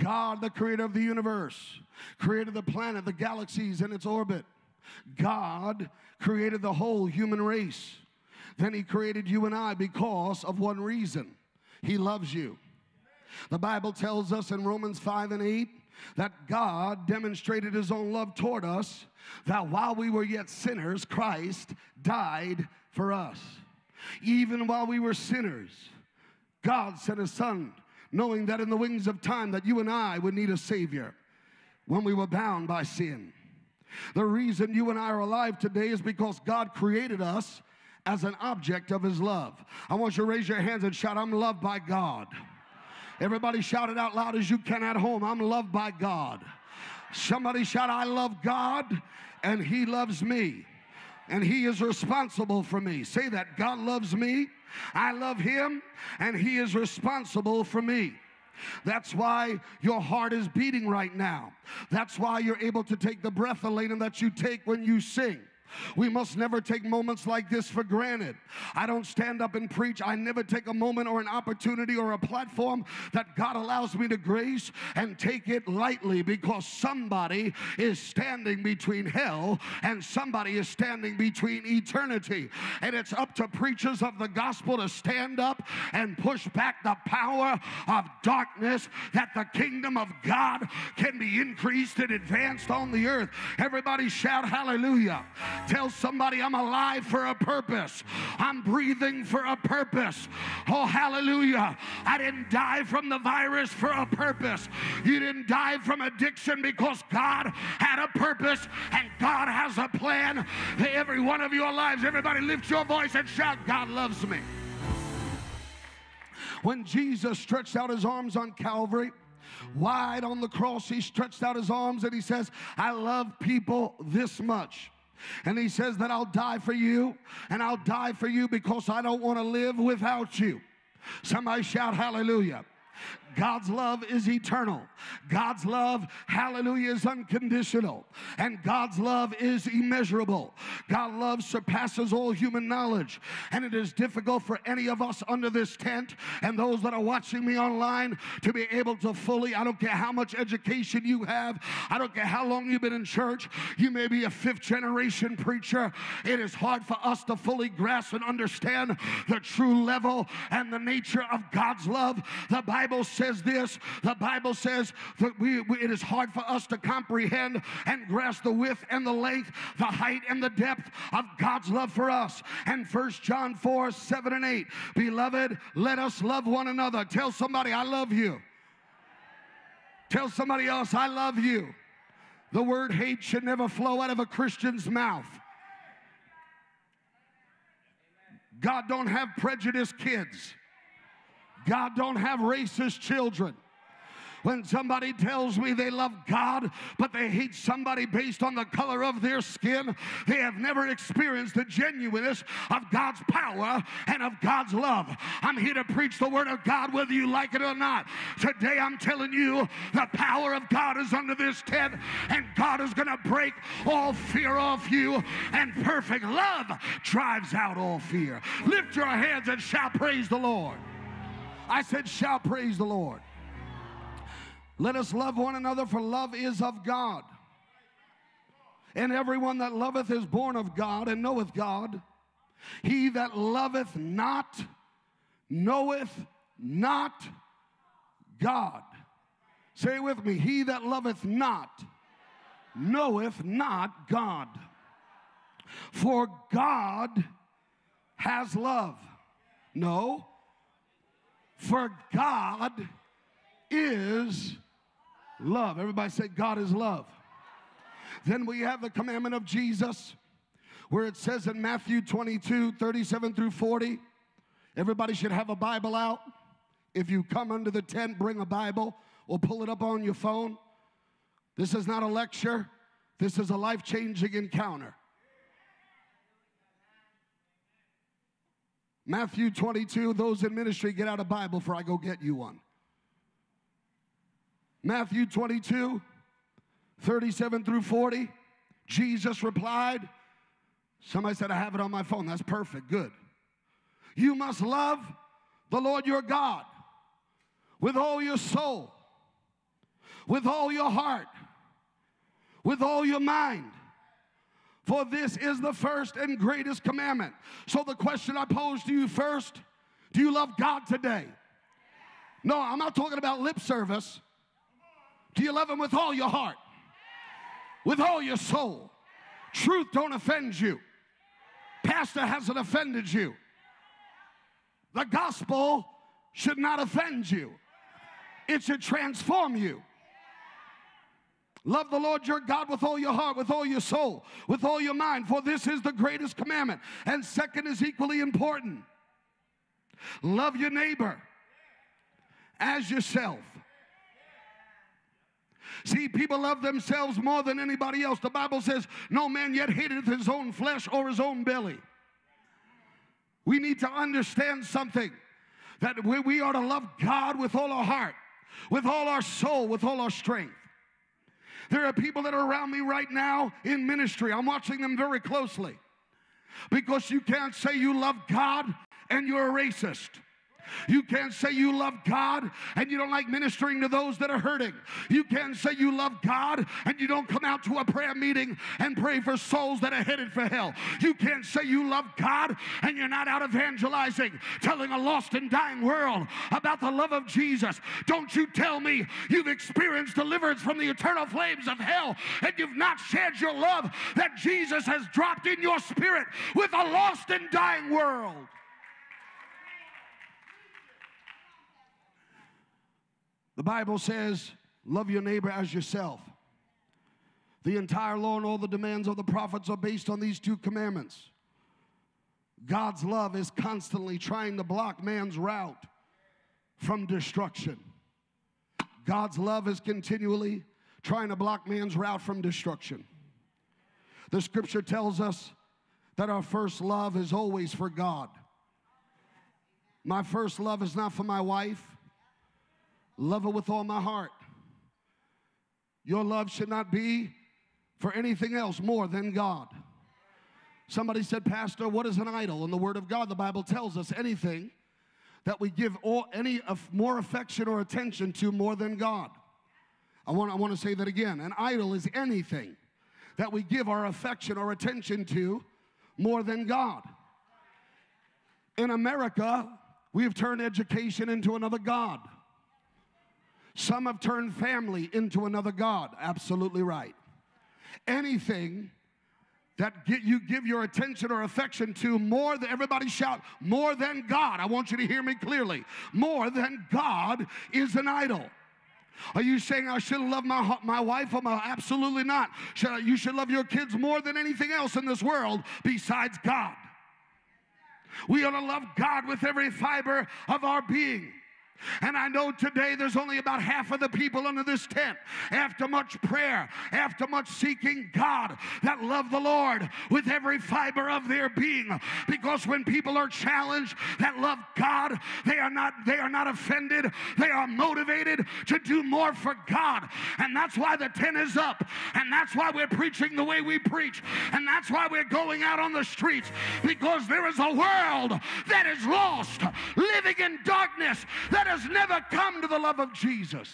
God, the creator of the universe, created the planet, the galaxies, and its orbit. God created the whole human race. Then He created you and I because of one reason He loves you. The Bible tells us in Romans 5 and 8 that God demonstrated His own love toward us, that while we were yet sinners, Christ died for us. Even while we were sinners, God sent His Son knowing that in the wings of time that you and I would need a savior when we were bound by sin. The reason you and I are alive today is because God created us as an object of his love. I want you to raise your hands and shout, I'm loved by God. Everybody shout it out loud as you can at home. I'm loved by God. Somebody shout, I love God and he loves me. And he is responsible for me. Say that God loves me I love him, and he is responsible for me. That's why your heart is beating right now. That's why you're able to take the breath, Elena, that you take when you sing. We must never take moments like this for granted. I don't stand up and preach. I never take a moment or an opportunity or a platform that God allows me to grace and take it lightly because somebody is standing between hell and somebody is standing between eternity. And it's up to preachers of the gospel to stand up and push back the power of darkness that the kingdom of God can be increased and advanced on the earth. Everybody shout hallelujah. Tell somebody I'm alive for a purpose. I'm breathing for a purpose. Oh, hallelujah. I didn't die from the virus for a purpose. You didn't die from addiction because God had a purpose and God has a plan for every one of your lives. Everybody lift your voice and shout, God loves me. When Jesus stretched out his arms on Calvary, wide on the cross, he stretched out his arms and he says, I love people this much. And he says that I'll die for you, and I'll die for you because I don't want to live without you. Somebody shout hallelujah. God's love is eternal. God's love, hallelujah, is unconditional. And God's love is immeasurable. God's love surpasses all human knowledge. And it is difficult for any of us under this tent and those that are watching me online to be able to fully, I don't care how much education you have, I don't care how long you've been in church, you may be a fifth generation preacher. It is hard for us to fully grasp and understand the true level and the nature of God's love. The Bible says this the Bible says that we, we, it is hard for us to comprehend and grasp the width and the length, the height and the depth of God's love for us. And First John 4 7 and 8. Beloved, let us love one another. Tell somebody, I love you. Tell somebody else, I love you. The word hate should never flow out of a Christian's mouth. God don't have prejudiced kids. God don't have racist children. When somebody tells me they love God, but they hate somebody based on the color of their skin, they have never experienced the genuineness of God's power and of God's love. I'm here to preach the word of God whether you like it or not. Today I'm telling you the power of God is under this tent, and God is going to break all fear off you, and perfect love drives out all fear. Lift your hands and shout, Praise the Lord. I said, shall praise the Lord. Let us love one another, for love is of God. And everyone that loveth is born of God and knoweth God. He that loveth not knoweth not God. Say with me, he that loveth not knoweth not God. For God has love. No, for God is love. Everybody say, God is love. Then we have the commandment of Jesus where it says in Matthew 22 37 through 40. Everybody should have a Bible out. If you come under the tent, bring a Bible or pull it up on your phone. This is not a lecture, this is a life changing encounter. Matthew 22, those in ministry, get out a Bible for I go get you one. Matthew 22, 37 through 40. Jesus replied, Somebody said, I have it on my phone. That's perfect. Good. You must love the Lord your God with all your soul, with all your heart, with all your mind. For this is the first and greatest commandment. So, the question I pose to you first do you love God today? No, I'm not talking about lip service. Do you love Him with all your heart? With all your soul? Truth don't offend you. Pastor hasn't offended you. The gospel should not offend you, it should transform you. Love the Lord your God with all your heart, with all your soul, with all your mind, for this is the greatest commandment. And second is equally important love your neighbor as yourself. See, people love themselves more than anybody else. The Bible says, No man yet hateth his own flesh or his own belly. We need to understand something that we are to love God with all our heart, with all our soul, with all our strength. There are people that are around me right now in ministry. I'm watching them very closely because you can't say you love God and you're a racist. You can't say you love God and you don't like ministering to those that are hurting. You can't say you love God and you don't come out to a prayer meeting and pray for souls that are headed for hell. You can't say you love God and you're not out evangelizing, telling a lost and dying world about the love of Jesus. Don't you tell me you've experienced deliverance from the eternal flames of hell and you've not shared your love that Jesus has dropped in your spirit with a lost and dying world. The Bible says, Love your neighbor as yourself. The entire law and all the demands of the prophets are based on these two commandments. God's love is constantly trying to block man's route from destruction. God's love is continually trying to block man's route from destruction. The scripture tells us that our first love is always for God. My first love is not for my wife. Love her with all my heart. Your love should not be for anything else more than God. Somebody said, Pastor, what is an idol? In the Word of God, the Bible tells us anything that we give all, any of more affection or attention to more than God. I want, I want to say that again. An idol is anything that we give our affection or attention to more than God. In America, we have turned education into another God. Some have turned family into another God. Absolutely right. Anything that get, you give your attention or affection to more than everybody shout more than God. I want you to hear me clearly. More than God is an idol. Are you saying I should love my, my wife? Or my, absolutely not. Should I, you should love your kids more than anything else in this world besides God. We ought to love God with every fiber of our being. And I know today there's only about half of the people under this tent, after much prayer, after much seeking God, that love the Lord with every fiber of their being. Because when people are challenged that love God, they are not they are not offended. They are motivated to do more for God. And that's why the tent is up. And that's why we're preaching the way we preach. And that's why we're going out on the streets. Because there is a world that is lost, living in darkness, that has never come to the love of Jesus.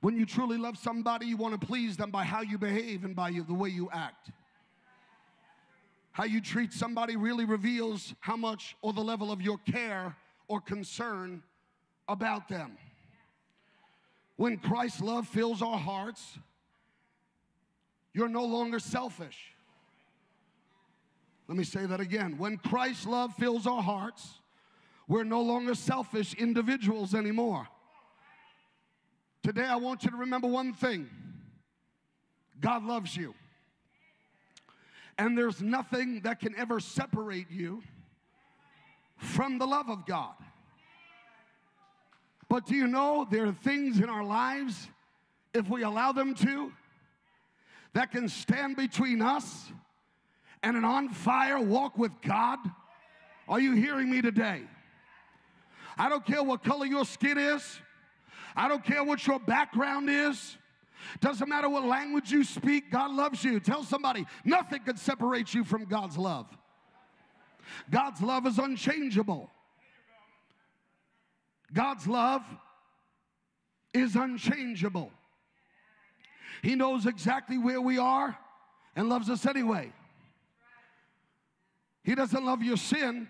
When you truly love somebody, you want to please them by how you behave and by the way you act. How you treat somebody really reveals how much or the level of your care or concern about them. When Christ's love fills our hearts, you're no longer selfish. Let me say that again. When Christ's love fills our hearts, we're no longer selfish individuals anymore. Today, I want you to remember one thing God loves you. And there's nothing that can ever separate you from the love of God. But do you know there are things in our lives, if we allow them to, that can stand between us and an on fire walk with God? Are you hearing me today? I don't care what color your skin is. I don't care what your background is. Doesn't matter what language you speak, God loves you. Tell somebody, nothing can separate you from God's love. God's love is unchangeable. God's love is unchangeable. He knows exactly where we are and loves us anyway. He doesn't love your sin,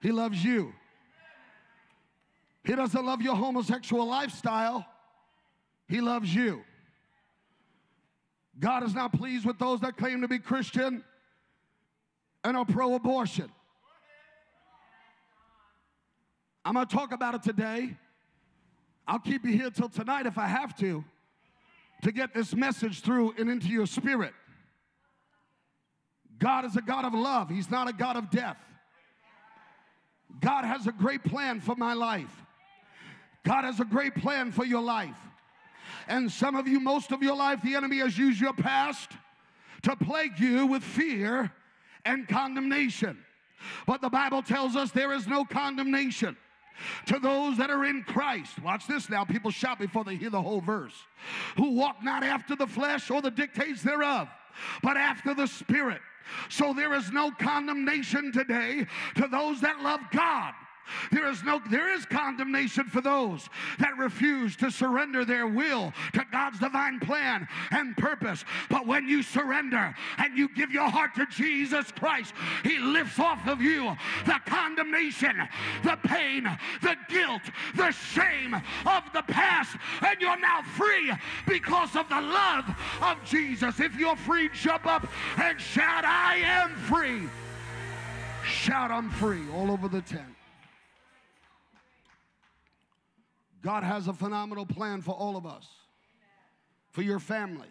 He loves you. He doesn't love your homosexual lifestyle, He loves you. God is not pleased with those that claim to be Christian and are pro abortion. I'm going to talk about it today. I'll keep you here till tonight if I have to, to get this message through and into your spirit. God is a God of love, He's not a God of death. God has a great plan for my life. God has a great plan for your life. And some of you, most of your life, the enemy has used your past to plague you with fear and condemnation. But the Bible tells us there is no condemnation to those that are in Christ. Watch this now. People shout before they hear the whole verse. Who walk not after the flesh or the dictates thereof, but after the Spirit. So there is no condemnation today to those that love God. There is no there is condemnation for those that refuse to surrender their will to God's divine plan and purpose. But when you surrender and you give your heart to Jesus Christ, he lifts off of you the condemnation, the pain, the guilt, the shame of the past and you're now free because of the love of Jesus. If you're free, jump up and shout I am free. Shout I'm free all over the tent. God has a phenomenal plan for all of us, for your family.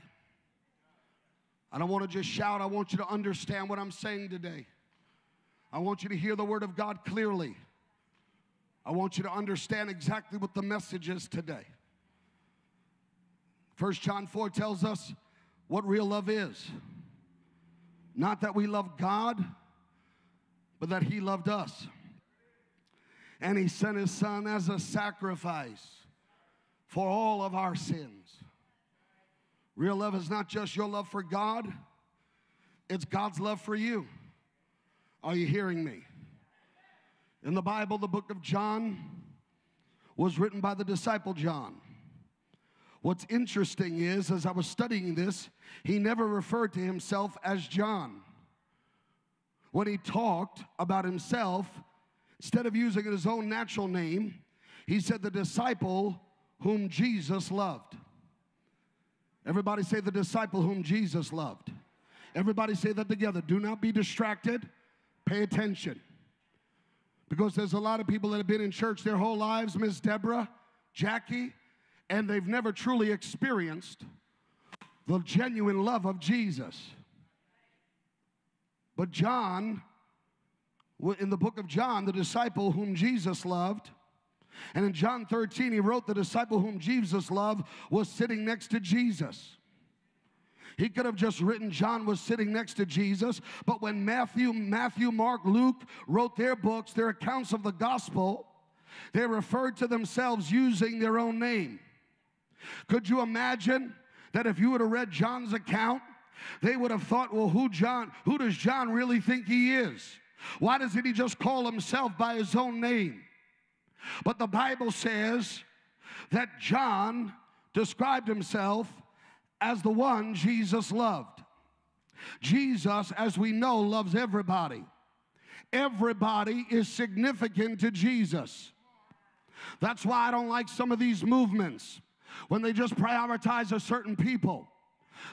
I don't want to just shout, I want you to understand what I'm saying today. I want you to hear the word of God clearly. I want you to understand exactly what the message is today. First John 4 tells us what real love is. Not that we love God, but that He loved us and he sent his son as a sacrifice for all of our sins. Real love is not just your love for God, it's God's love for you. Are you hearing me? In the Bible, the book of John was written by the disciple John. What's interesting is, as I was studying this, he never referred to himself as John. When he talked about himself, Instead of using his own natural name, he said, The disciple whom Jesus loved. Everybody say, The disciple whom Jesus loved. Everybody say that together. Do not be distracted, pay attention. Because there's a lot of people that have been in church their whole lives, Miss Deborah, Jackie, and they've never truly experienced the genuine love of Jesus. But John in the book of John, the disciple whom Jesus loved. And in John 13, he wrote, The disciple whom Jesus loved was sitting next to Jesus. He could have just written John was sitting next to Jesus, but when Matthew, Matthew, Mark, Luke wrote their books, their accounts of the gospel, they referred to themselves using their own name. Could you imagine that if you would have read John's account, they would have thought, well, who John, who does John really think he is? Why doesn't he just call himself by his own name? But the Bible says that John described himself as the one Jesus loved. Jesus, as we know, loves everybody. Everybody is significant to Jesus. That's why I don't like some of these movements when they just prioritize a certain people.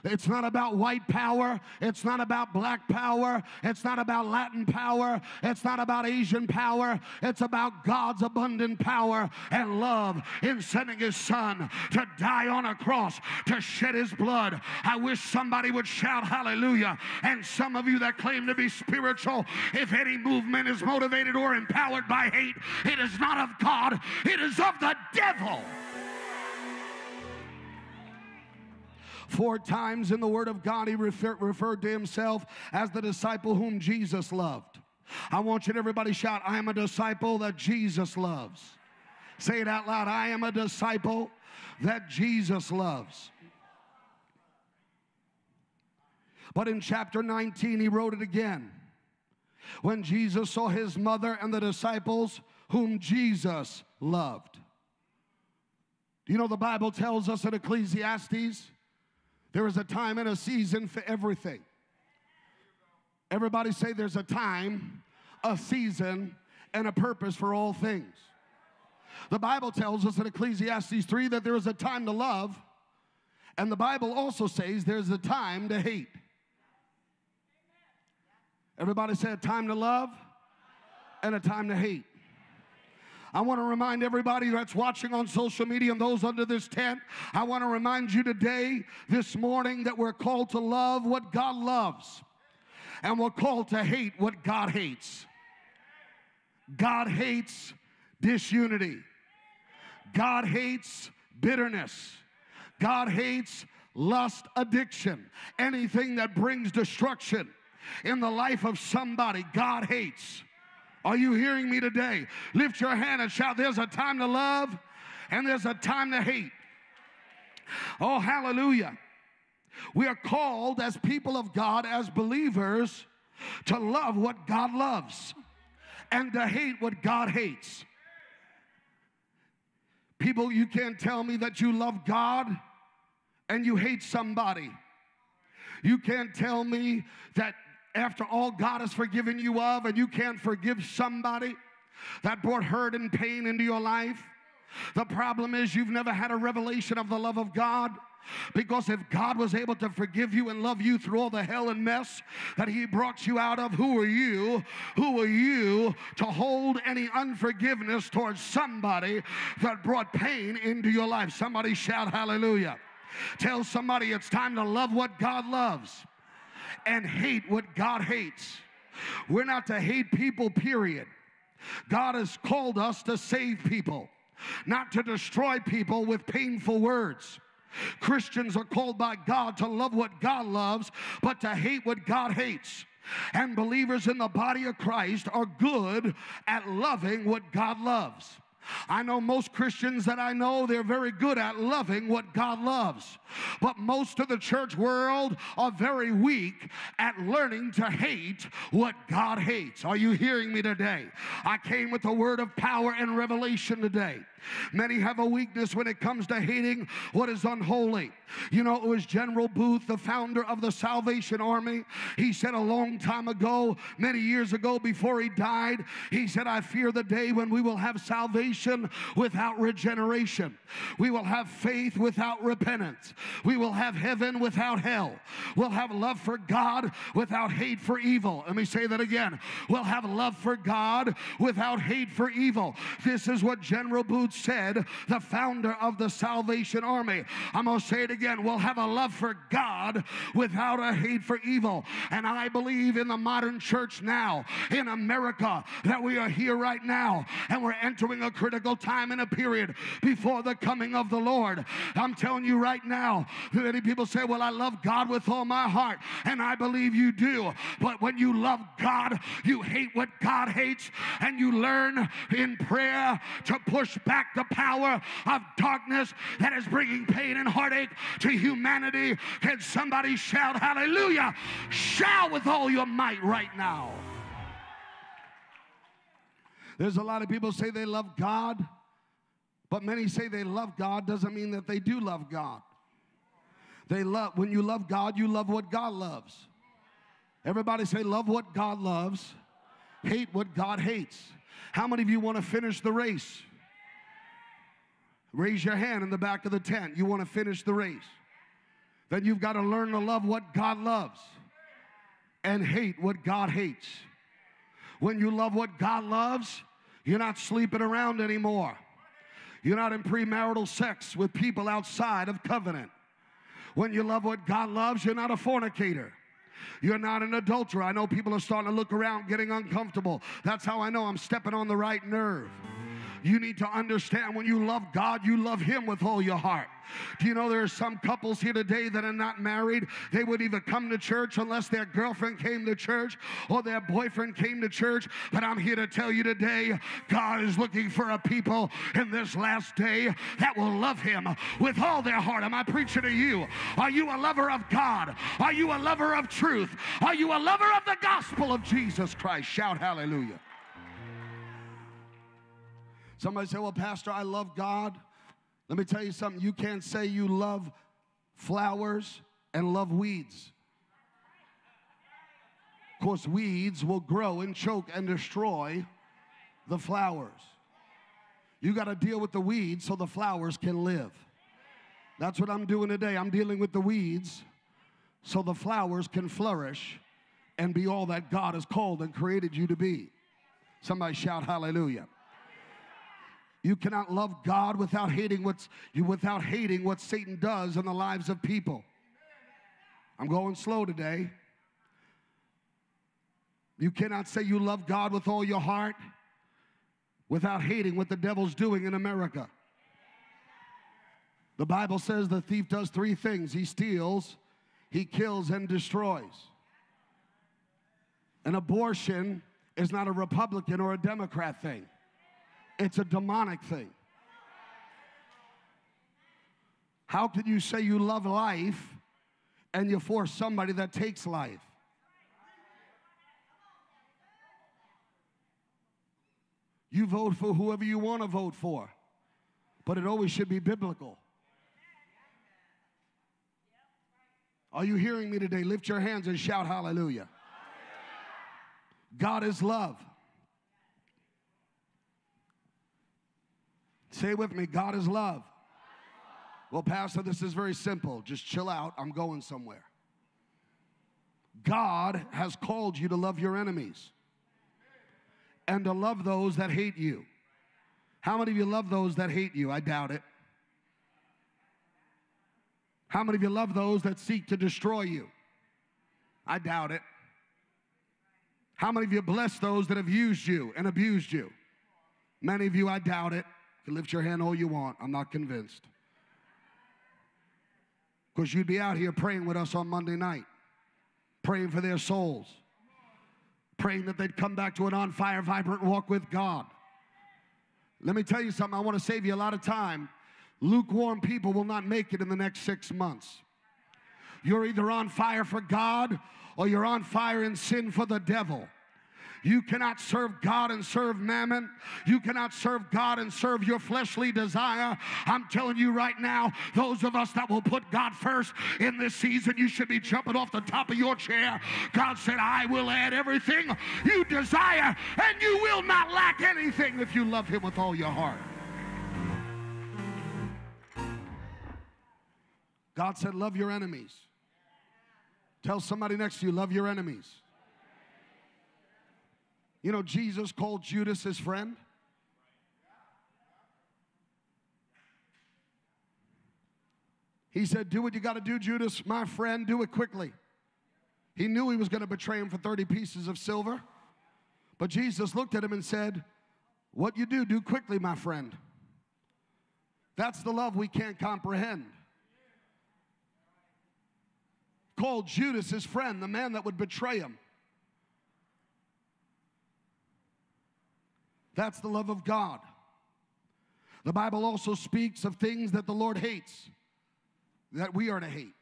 It's not about white power. It's not about black power. It's not about Latin power. It's not about Asian power. It's about God's abundant power and love in sending his son to die on a cross, to shed his blood. I wish somebody would shout hallelujah. And some of you that claim to be spiritual, if any movement is motivated or empowered by hate, it is not of God, it is of the devil. Four times in the Word of God, he refer, referred to himself as the disciple whom Jesus loved. I want you to everybody shout, I am a disciple that Jesus loves. Say it out loud I am a disciple that Jesus loves. But in chapter 19, he wrote it again. When Jesus saw his mother and the disciples whom Jesus loved. Do you know the Bible tells us in Ecclesiastes there is a time and a season for everything. Everybody say there's a time, a season, and a purpose for all things. The Bible tells us in Ecclesiastes 3 that there is a time to love, and the Bible also says there's a time to hate. Everybody say a time to love and a time to hate. I want to remind everybody that's watching on social media and those under this tent, I want to remind you today, this morning, that we're called to love what God loves, and we're called to hate what God hates. God hates disunity, God hates bitterness, God hates lust addiction, anything that brings destruction in the life of somebody, God hates. Are you hearing me today? Lift your hand and shout, There's a time to love and there's a time to hate. Oh, hallelujah. We are called as people of God, as believers, to love what God loves and to hate what God hates. People, you can't tell me that you love God and you hate somebody. You can't tell me that after all God has forgiven you of and you can't forgive somebody that brought hurt and pain into your life. The problem is you've never had a revelation of the love of God. Because if God was able to forgive you and love you through all the hell and mess that He brought you out of, who are you? Who are you to hold any unforgiveness towards somebody that brought pain into your life? Somebody shout hallelujah. Tell somebody it's time to love what God loves and hate what God hates. We're not to hate people, period. God has called us to save people, not to destroy people with painful words. Christians are called by God to love what God loves, but to hate what God hates. And believers in the body of Christ are good at loving what God loves. I know most Christians that I know, they're very good at loving what God loves. But most of the church world are very weak at learning to hate what God hates. Are you hearing me today? I came with a word of power and revelation today. Many have a weakness when it comes to hating what is unholy. You know, it was General Booth, the founder of the Salvation Army. He said a long time ago, many years ago before he died, he said, I fear the day when we will have salvation without regeneration. We will have faith without repentance. We will have heaven without hell. We'll have love for God without hate for evil. Let me say that again. We'll have love for God without hate for evil. This is what General Booth said, the founder of the Salvation Army. I'm going to say it again. We'll have a love for God without a hate for evil. And I believe in the modern church now, in America, that we are here right now and we're entering a critical time and a period before the coming of the Lord. I'm telling you right now, many people say, Well, I love God with all my heart, and I believe you do. But when you love God, you hate what God hates, and you learn in prayer to push back the power of darkness that is bringing pain and heartache to humanity. Can somebody shout hallelujah? Shout with all your might right now. There's a lot of people say they love God, but many say they love God doesn't mean that they do love God. They love when you love God, you love what God loves. Everybody say love what God loves, hate what God hates. How many of you want to finish the race? Raise your hand in the back of the tent. You want to finish the race. Then you've got to learn to love what God loves and hate what God hates. When you love what God loves, you're not sleeping around anymore. You're not in premarital sex with people outside of covenant. When you love what God loves, you're not a fornicator. You're not an adulterer. I know people are starting to look around getting uncomfortable. That's how I know I'm stepping on the right nerve. You need to understand when you love God, you love Him with all your heart. Do you know there are some couples here today that are not married? They would even come to church unless their girlfriend came to church or their boyfriend came to church. But I'm here to tell you today God is looking for a people in this last day that will love Him with all their heart. Am I preaching to you? Are you a lover of God? Are you a lover of truth? Are you a lover of the gospel of Jesus Christ? Shout hallelujah. Somebody say, Well, Pastor, I love God. Let me tell you something. You can't say you love flowers and love weeds. Of course, weeds will grow and choke and destroy the flowers. You got to deal with the weeds so the flowers can live. That's what I'm doing today. I'm dealing with the weeds so the flowers can flourish and be all that God has called and created you to be. Somebody shout hallelujah. You cannot love God without hating what's you without hating what Satan does in the lives of people. I'm going slow today. You cannot say you love God with all your heart without hating what the devil's doing in America. The Bible says the thief does three things he steals, he kills, and destroys. An abortion is not a Republican or a Democrat thing. It's a demonic thing. How can you say you love life and you force somebody that takes life? You vote for whoever you want to vote for, but it always should be biblical. Are you hearing me today? Lift your hands and shout hallelujah. God is love. Say with me, God is love. Well, Pastor, this is very simple. Just chill out. I'm going somewhere. God has called you to love your enemies and to love those that hate you. How many of you love those that hate you? I doubt it. How many of you love those that seek to destroy you? I doubt it. How many of you bless those that have used you and abused you? Many of you, I doubt it. Can lift your hand all you want. I'm not convinced. Because you'd be out here praying with us on Monday night, praying for their souls, praying that they'd come back to an on fire, vibrant walk with God. Let me tell you something, I want to save you a lot of time. Lukewarm people will not make it in the next six months. You're either on fire for God or you're on fire in sin for the devil. You cannot serve God and serve mammon. You cannot serve God and serve your fleshly desire. I'm telling you right now, those of us that will put God first in this season, you should be jumping off the top of your chair. God said, I will add everything you desire, and you will not lack anything if you love Him with all your heart. God said, Love your enemies. Tell somebody next to you, love your enemies. You know, Jesus called Judas his friend. He said, Do what you got to do, Judas, my friend, do it quickly. He knew he was going to betray him for 30 pieces of silver. But Jesus looked at him and said, What you do, do quickly, my friend. That's the love we can't comprehend. Called Judas his friend, the man that would betray him. That's the love of God. The Bible also speaks of things that the Lord hates that we are to hate.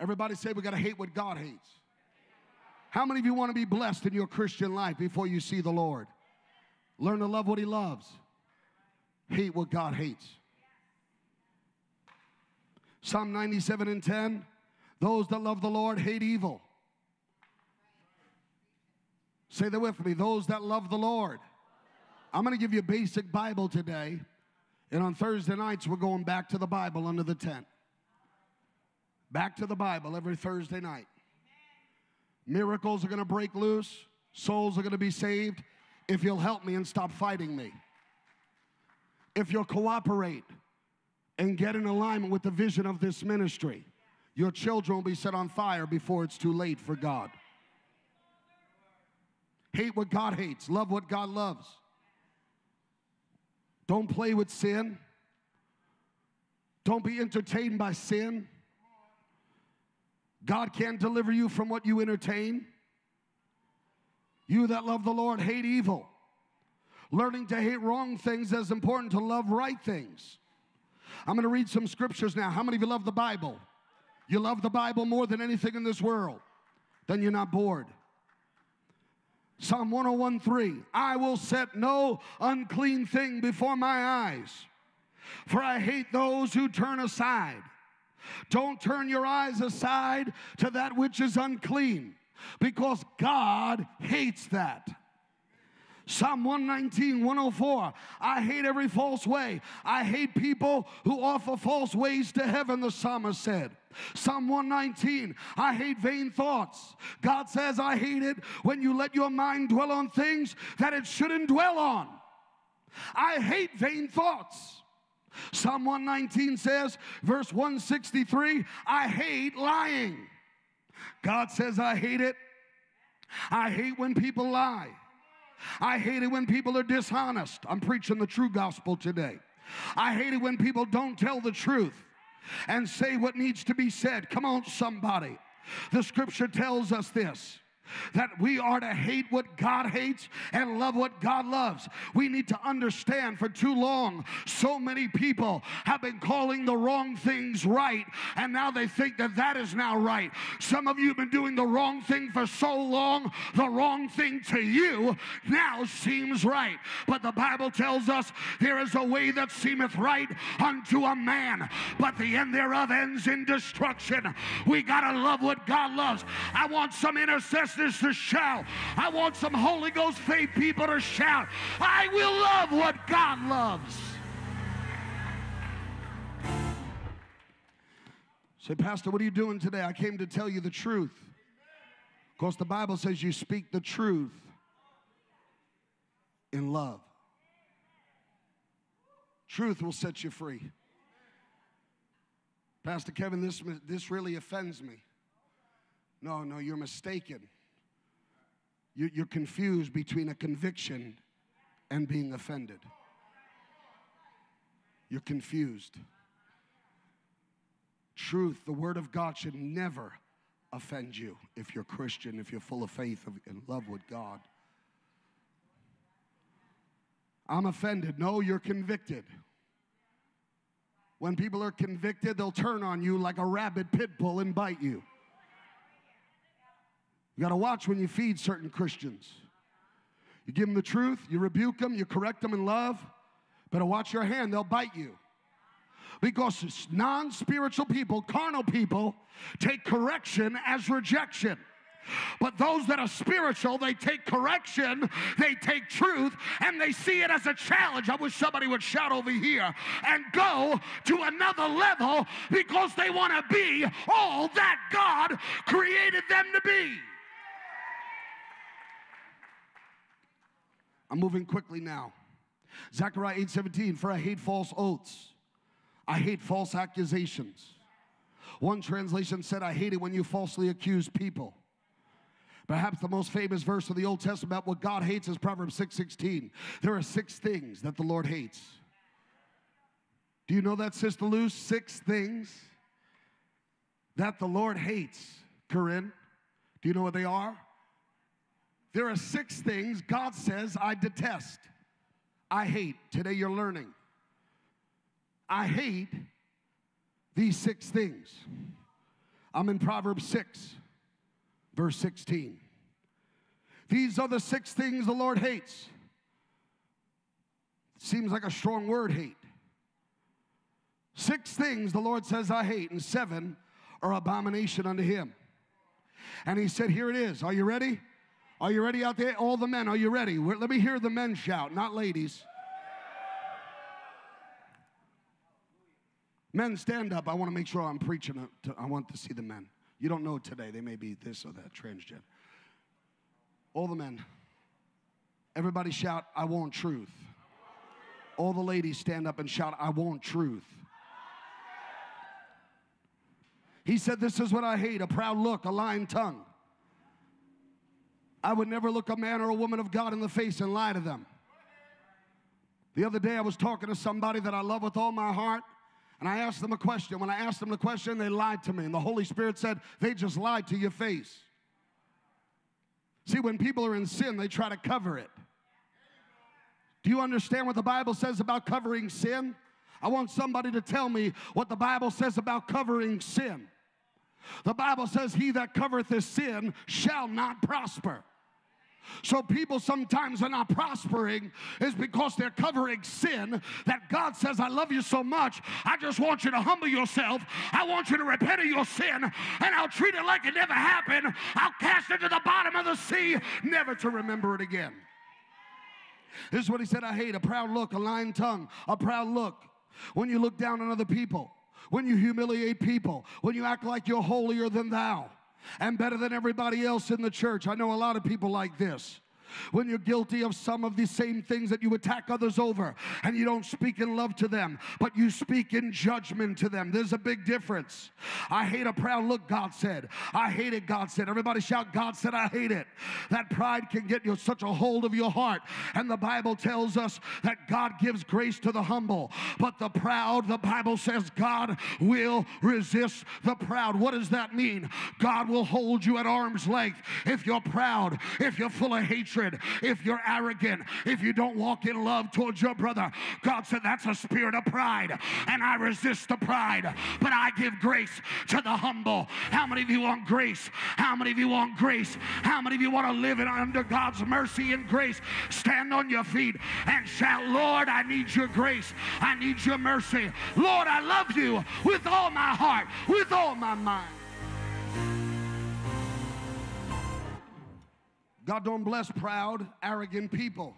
Everybody say we got to hate what God hates. How many of you want to be blessed in your Christian life before you see the Lord? Learn to love what He loves, hate what God hates. Psalm 97 and 10 those that love the Lord hate evil. Say that with me. Those that love the Lord. I'm going to give you a basic Bible today. And on Thursday nights, we're going back to the Bible under the tent. Back to the Bible every Thursday night. Miracles are going to break loose, souls are going to be saved if you'll help me and stop fighting me. If you'll cooperate and get in alignment with the vision of this ministry, your children will be set on fire before it's too late for God. Hate what God hates, love what God loves. Don't play with sin. Don't be entertained by sin. God can't deliver you from what you entertain. You that love the Lord hate evil. Learning to hate wrong things is important to love right things. I'm going to read some scriptures now. How many of you love the Bible? You love the Bible more than anything in this world. Then you're not bored. Psalm 101:3 I will set no unclean thing before my eyes, for I hate those who turn aside. Don't turn your eyes aside to that which is unclean, because God hates that. Psalm 119, 104. I hate every false way. I hate people who offer false ways to heaven, the psalmist said. Psalm 119, I hate vain thoughts. God says, I hate it when you let your mind dwell on things that it shouldn't dwell on. I hate vain thoughts. Psalm 119 says, verse 163, I hate lying. God says, I hate it. I hate when people lie. I hate it when people are dishonest. I'm preaching the true gospel today. I hate it when people don't tell the truth and say what needs to be said. Come on, somebody. The scripture tells us this that we are to hate what God hates and love what God loves. We need to understand for too long, so many people have been calling the wrong things right, and now they think that that is now right. Some of you have been doing the wrong thing for so long, the wrong thing to you now seems right. But the Bible tells us there is a way that seemeth right unto a man, but the end thereof ends in destruction. We got to love what God loves. I want some intercessors to shout. I want some Holy Ghost faith people to shout. I will love what God loves. Say, Pastor, what are you doing today? I came to tell you the truth. Of course, the Bible says you speak the truth in love. Truth will set you free. Pastor Kevin, this, this really offends me. No, no, you're mistaken. You, you're confused between a conviction and being offended. You're confused. Truth, the Word of God should never offend you if you're Christian, if you're full of faith and love with God. I'm offended. No, you're convicted. When people are convicted, they'll turn on you like a rabid pit bull and bite you. You got to watch when you feed certain Christians. You give them the truth, you rebuke them, you correct them in love. Better watch your hand, they'll bite you. Because non spiritual people, carnal people, take correction as rejection. But those that are spiritual, they take correction, they take truth, and they see it as a challenge. I wish somebody would shout over here and go to another level because they want to be all that God created them to be. I'm moving quickly now. Zechariah 8:17, for I hate false oaths. I hate false accusations. One translation said, I hate it when you falsely accuse people. Perhaps the most famous verse of the Old Testament about what God hates is Proverbs 6:16. There are six things that the Lord hates. Do you know that, Sister Lou? Six things that the Lord hates. Corinne, do you know what they are? There are six things God says I detest, I hate. Today you're learning. I hate these six things. I'm in Proverbs 6 verse 16. These are the six things the Lord hates. Seems like a strong word, hate. Six things the Lord says I hate, and seven are abomination unto him. And he said, Here it is. Are you ready? Are you ready out there? All the men, are you ready? Let me hear the men shout, not ladies. Men, stand up. I want to make sure I'm preaching. To, I want to see the men. You don't know today. They may be this or that, transgender. All the men. Everybody shout, I want truth. All the ladies stand up and shout, I want truth. He said, This is what I hate a proud look, a lying tongue. I would never look a man or a woman of God in the face and lie to them. The other day, I was talking to somebody that I love with all my heart. And I asked them a question. When I asked them the question, they lied to me. And the Holy Spirit said, they just lied to your face. See, when people are in sin, they try to cover it. Do you understand what the Bible says about covering sin? I want somebody to tell me what the Bible says about covering sin. The Bible says, He that covereth his sin shall not prosper. So people sometimes are not prospering is because they're covering sin that God says, I love you so much. I just want you to humble yourself. I want you to repent of your sin and I'll treat it like it never happened. I'll cast it to the bottom of the sea, never to remember it again. This is what he said I hate a proud look, a lying tongue, a proud look. When you look down on other people, when you humiliate people, when you act like you're holier than thou and better than everybody else in the church. I know a lot of people like this. When you're guilty of some of the same things that you attack others over, and you don't speak in love to them, but you speak in judgment to them. There's a big difference. I hate a proud look, God said. I hate it, God said. Everybody shout, God said, I hate it. That pride can get you such a hold of your heart. And the Bible tells us that God gives grace to the humble, but the proud, the Bible says, God will resist the proud. What does that mean? God will hold you at arm's length if you're proud, if you're full of hatred, if you're arrogant, if you don't walk in love towards your brother. God said that's a spirit of pride, and I resist the pride, but I give grace to the humble. How many of you want grace? How many of you want grace? How many of you want to live in under God's mercy and grace? Stand on your feet and shout, Lord, I need your grace. I need your mercy. Lord, I love you with all my heart, with all my mind. God don't bless proud, arrogant people.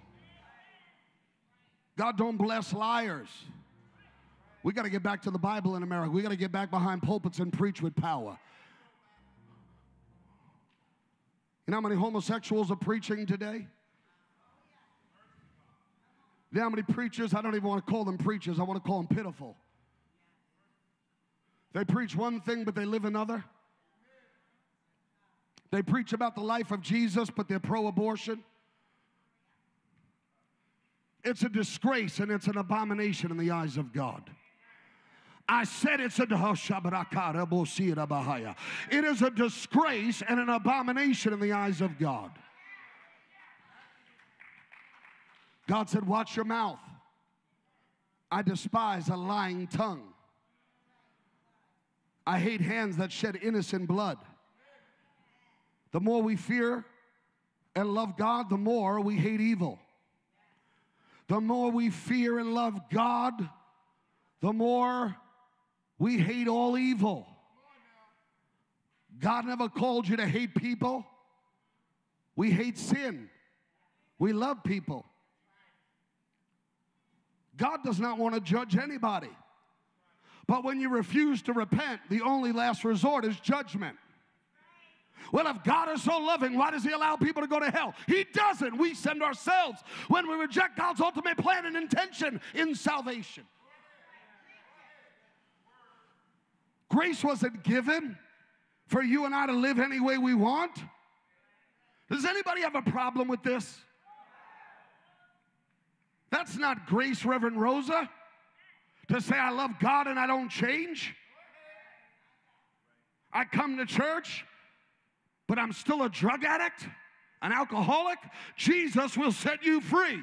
God don't bless liars. We got to get back to the Bible in America. We got to get back behind pulpits and preach with power. You know how many homosexuals are preaching today? You know how many preachers? I don't even want to call them preachers, I want to call them pitiful. They preach one thing, but they live another. They preach about the life of Jesus, but they're pro abortion. It's a disgrace and it's an abomination in the eyes of God. I said it's a it is a disgrace and an abomination in the eyes of God. God said, Watch your mouth. I despise a lying tongue. I hate hands that shed innocent blood. The more we fear and love God, the more we hate evil. The more we fear and love God, the more we hate all evil. God never called you to hate people. We hate sin. We love people. God does not want to judge anybody. But when you refuse to repent, the only last resort is judgment. Well, if God is so loving, why does He allow people to go to hell? He doesn't. We send ourselves when we reject God's ultimate plan and intention in salvation. Grace wasn't given for you and I to live any way we want. Does anybody have a problem with this? That's not grace, Reverend Rosa, to say I love God and I don't change. I come to church but I'm still a drug addict, an alcoholic, Jesus will set you free.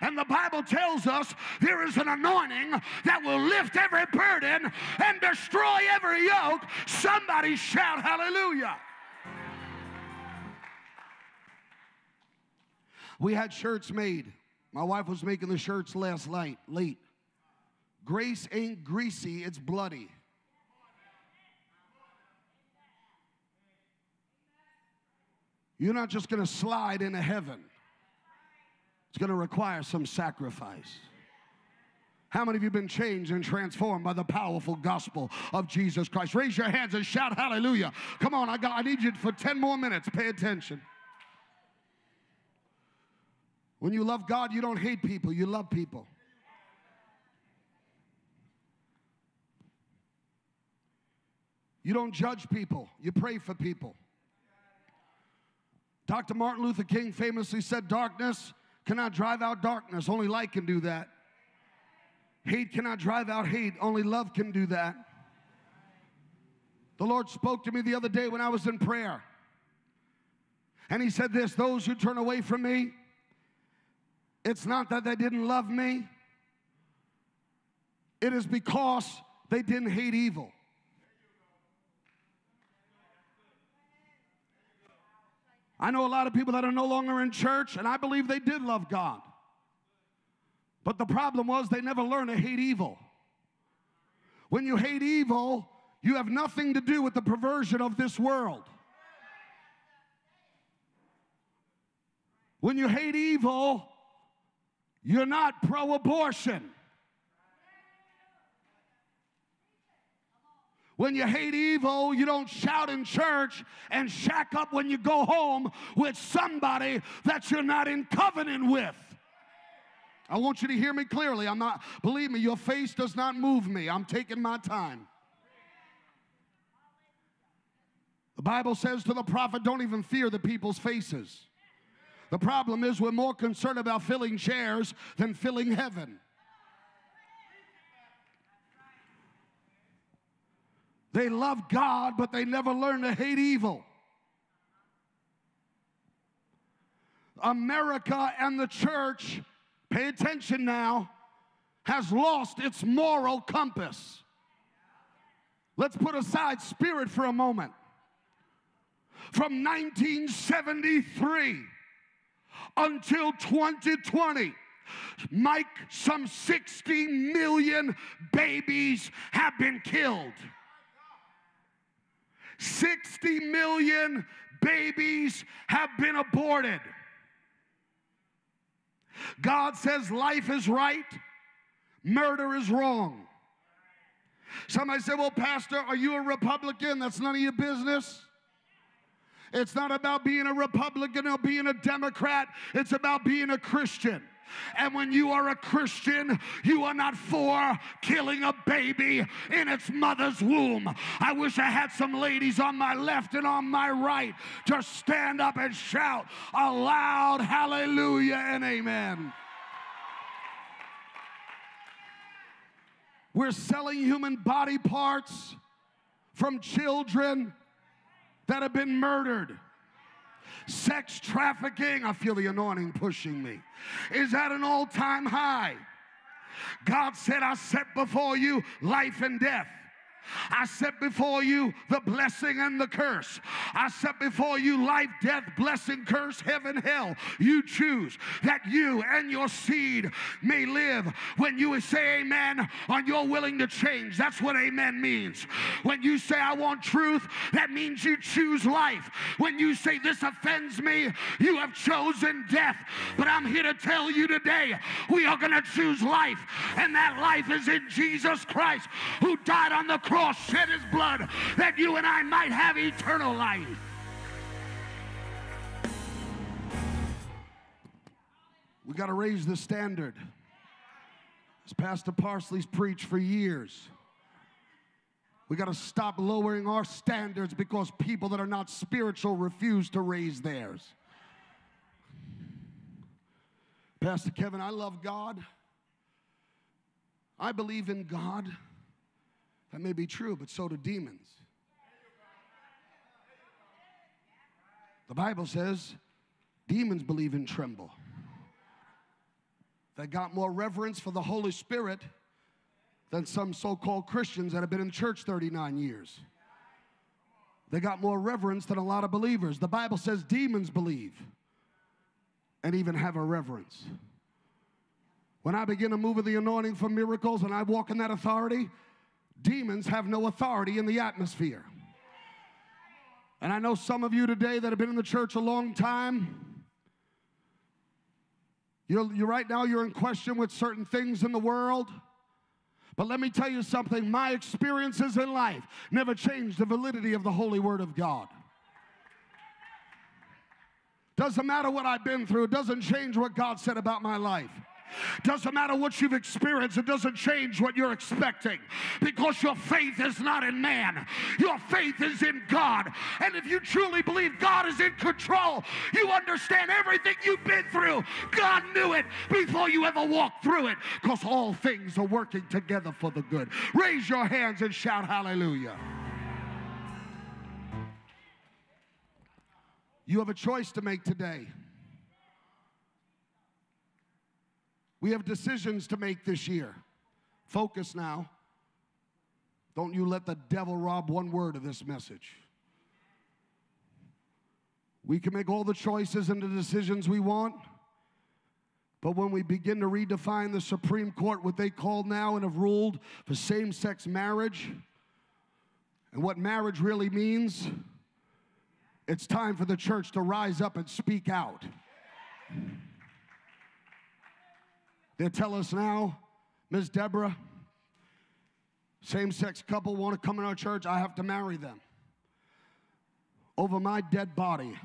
And the Bible tells us there is an anointing that will lift every burden and destroy every yoke. Somebody shout hallelujah. We had shirts made. My wife was making the shirts last night, late. Grace ain't greasy, it's bloody. You're not just going to slide into heaven, it's going to require some sacrifice. How many of you have been changed and transformed by the powerful gospel of Jesus Christ? Raise your hands and shout hallelujah. Come on, I, got, I need you for 10 more minutes. Pay attention. When you love God, you don't hate people, you love people. You don't judge people, you pray for people. Dr. Martin Luther King famously said, Darkness cannot drive out darkness, only light can do that. Hate cannot drive out hate, only love can do that. The Lord spoke to me the other day when I was in prayer. And He said this Those who turn away from me, it's not that they didn't love me, it is because they didn't hate evil. I know a lot of people that are no longer in church, and I believe they did love God. But the problem was they never learned to hate evil. When you hate evil, you have nothing to do with the perversion of this world. When you hate evil, you're not pro abortion. When you hate evil, you don't shout in church and shack up when you go home with somebody that you're not in covenant with. I want you to hear me clearly. I'm not, believe me, your face does not move me. I'm taking my time. The Bible says to the prophet, don't even fear the people's faces. The problem is we're more concerned about filling chairs than filling heaven. They love God, but they never learn to hate evil. America and the church, pay attention now, has lost its moral compass. Let's put aside spirit for a moment. From 1973 until 2020, Mike, some 60 million babies have been killed. 60 million babies have been aborted. God says life is right, murder is wrong. Somebody said, Well, Pastor, are you a Republican? That's none of your business. It's not about being a Republican or being a Democrat, it's about being a Christian. And when you are a Christian, you are not for killing a baby in its mother's womb. I wish I had some ladies on my left and on my right to stand up and shout a loud hallelujah and amen. We're selling human body parts from children that have been murdered. Sex trafficking, I feel the anointing pushing me, is at an all time high. God said, I set before you life and death. I set before you the blessing and the curse. I set before you life, death, blessing, curse, heaven, hell. You choose that you and your seed may live. When you say amen, are you willing to change? That's what amen means. When you say, I want truth, that means you choose life. When you say, this offends me, you have chosen death. But I'm here to tell you today, we are going to choose life. And that life is in Jesus Christ, who died on the cross, shed his blood, that you and I might have eternal life. We got to raise the standard. As Pastor Parsley's preached for years. We got to stop lowering our standards because people that are not spiritual refuse to raise theirs. Pastor Kevin, I love God. I believe in God. That may be true, but so do demons. The Bible says demons believe and tremble. They got more reverence for the Holy Spirit than some so called Christians that have been in church 39 years. They got more reverence than a lot of believers. The Bible says demons believe and even have a reverence. When I begin to move in the anointing for miracles and I walk in that authority, demons have no authority in the atmosphere. And I know some of you today that have been in the church a long time. You're, you're right now, you're in question with certain things in the world. But let me tell you something my experiences in life never changed the validity of the Holy Word of God. Doesn't matter what I've been through, it doesn't change what God said about my life. Doesn't matter what you've experienced, it doesn't change what you're expecting because your faith is not in man. Your faith is in God. And if you truly believe God is in control, you understand everything you've been through. God knew it before you ever walked through it because all things are working together for the good. Raise your hands and shout hallelujah. You have a choice to make today. We have decisions to make this year. Focus now. Don't you let the devil rob one word of this message. We can make all the choices and the decisions we want, but when we begin to redefine the Supreme Court, what they call now and have ruled for same sex marriage, and what marriage really means, it's time for the church to rise up and speak out. They tell us now, Ms. Deborah, Same sex couple want to come in our church, I have to marry them. Over my dead body.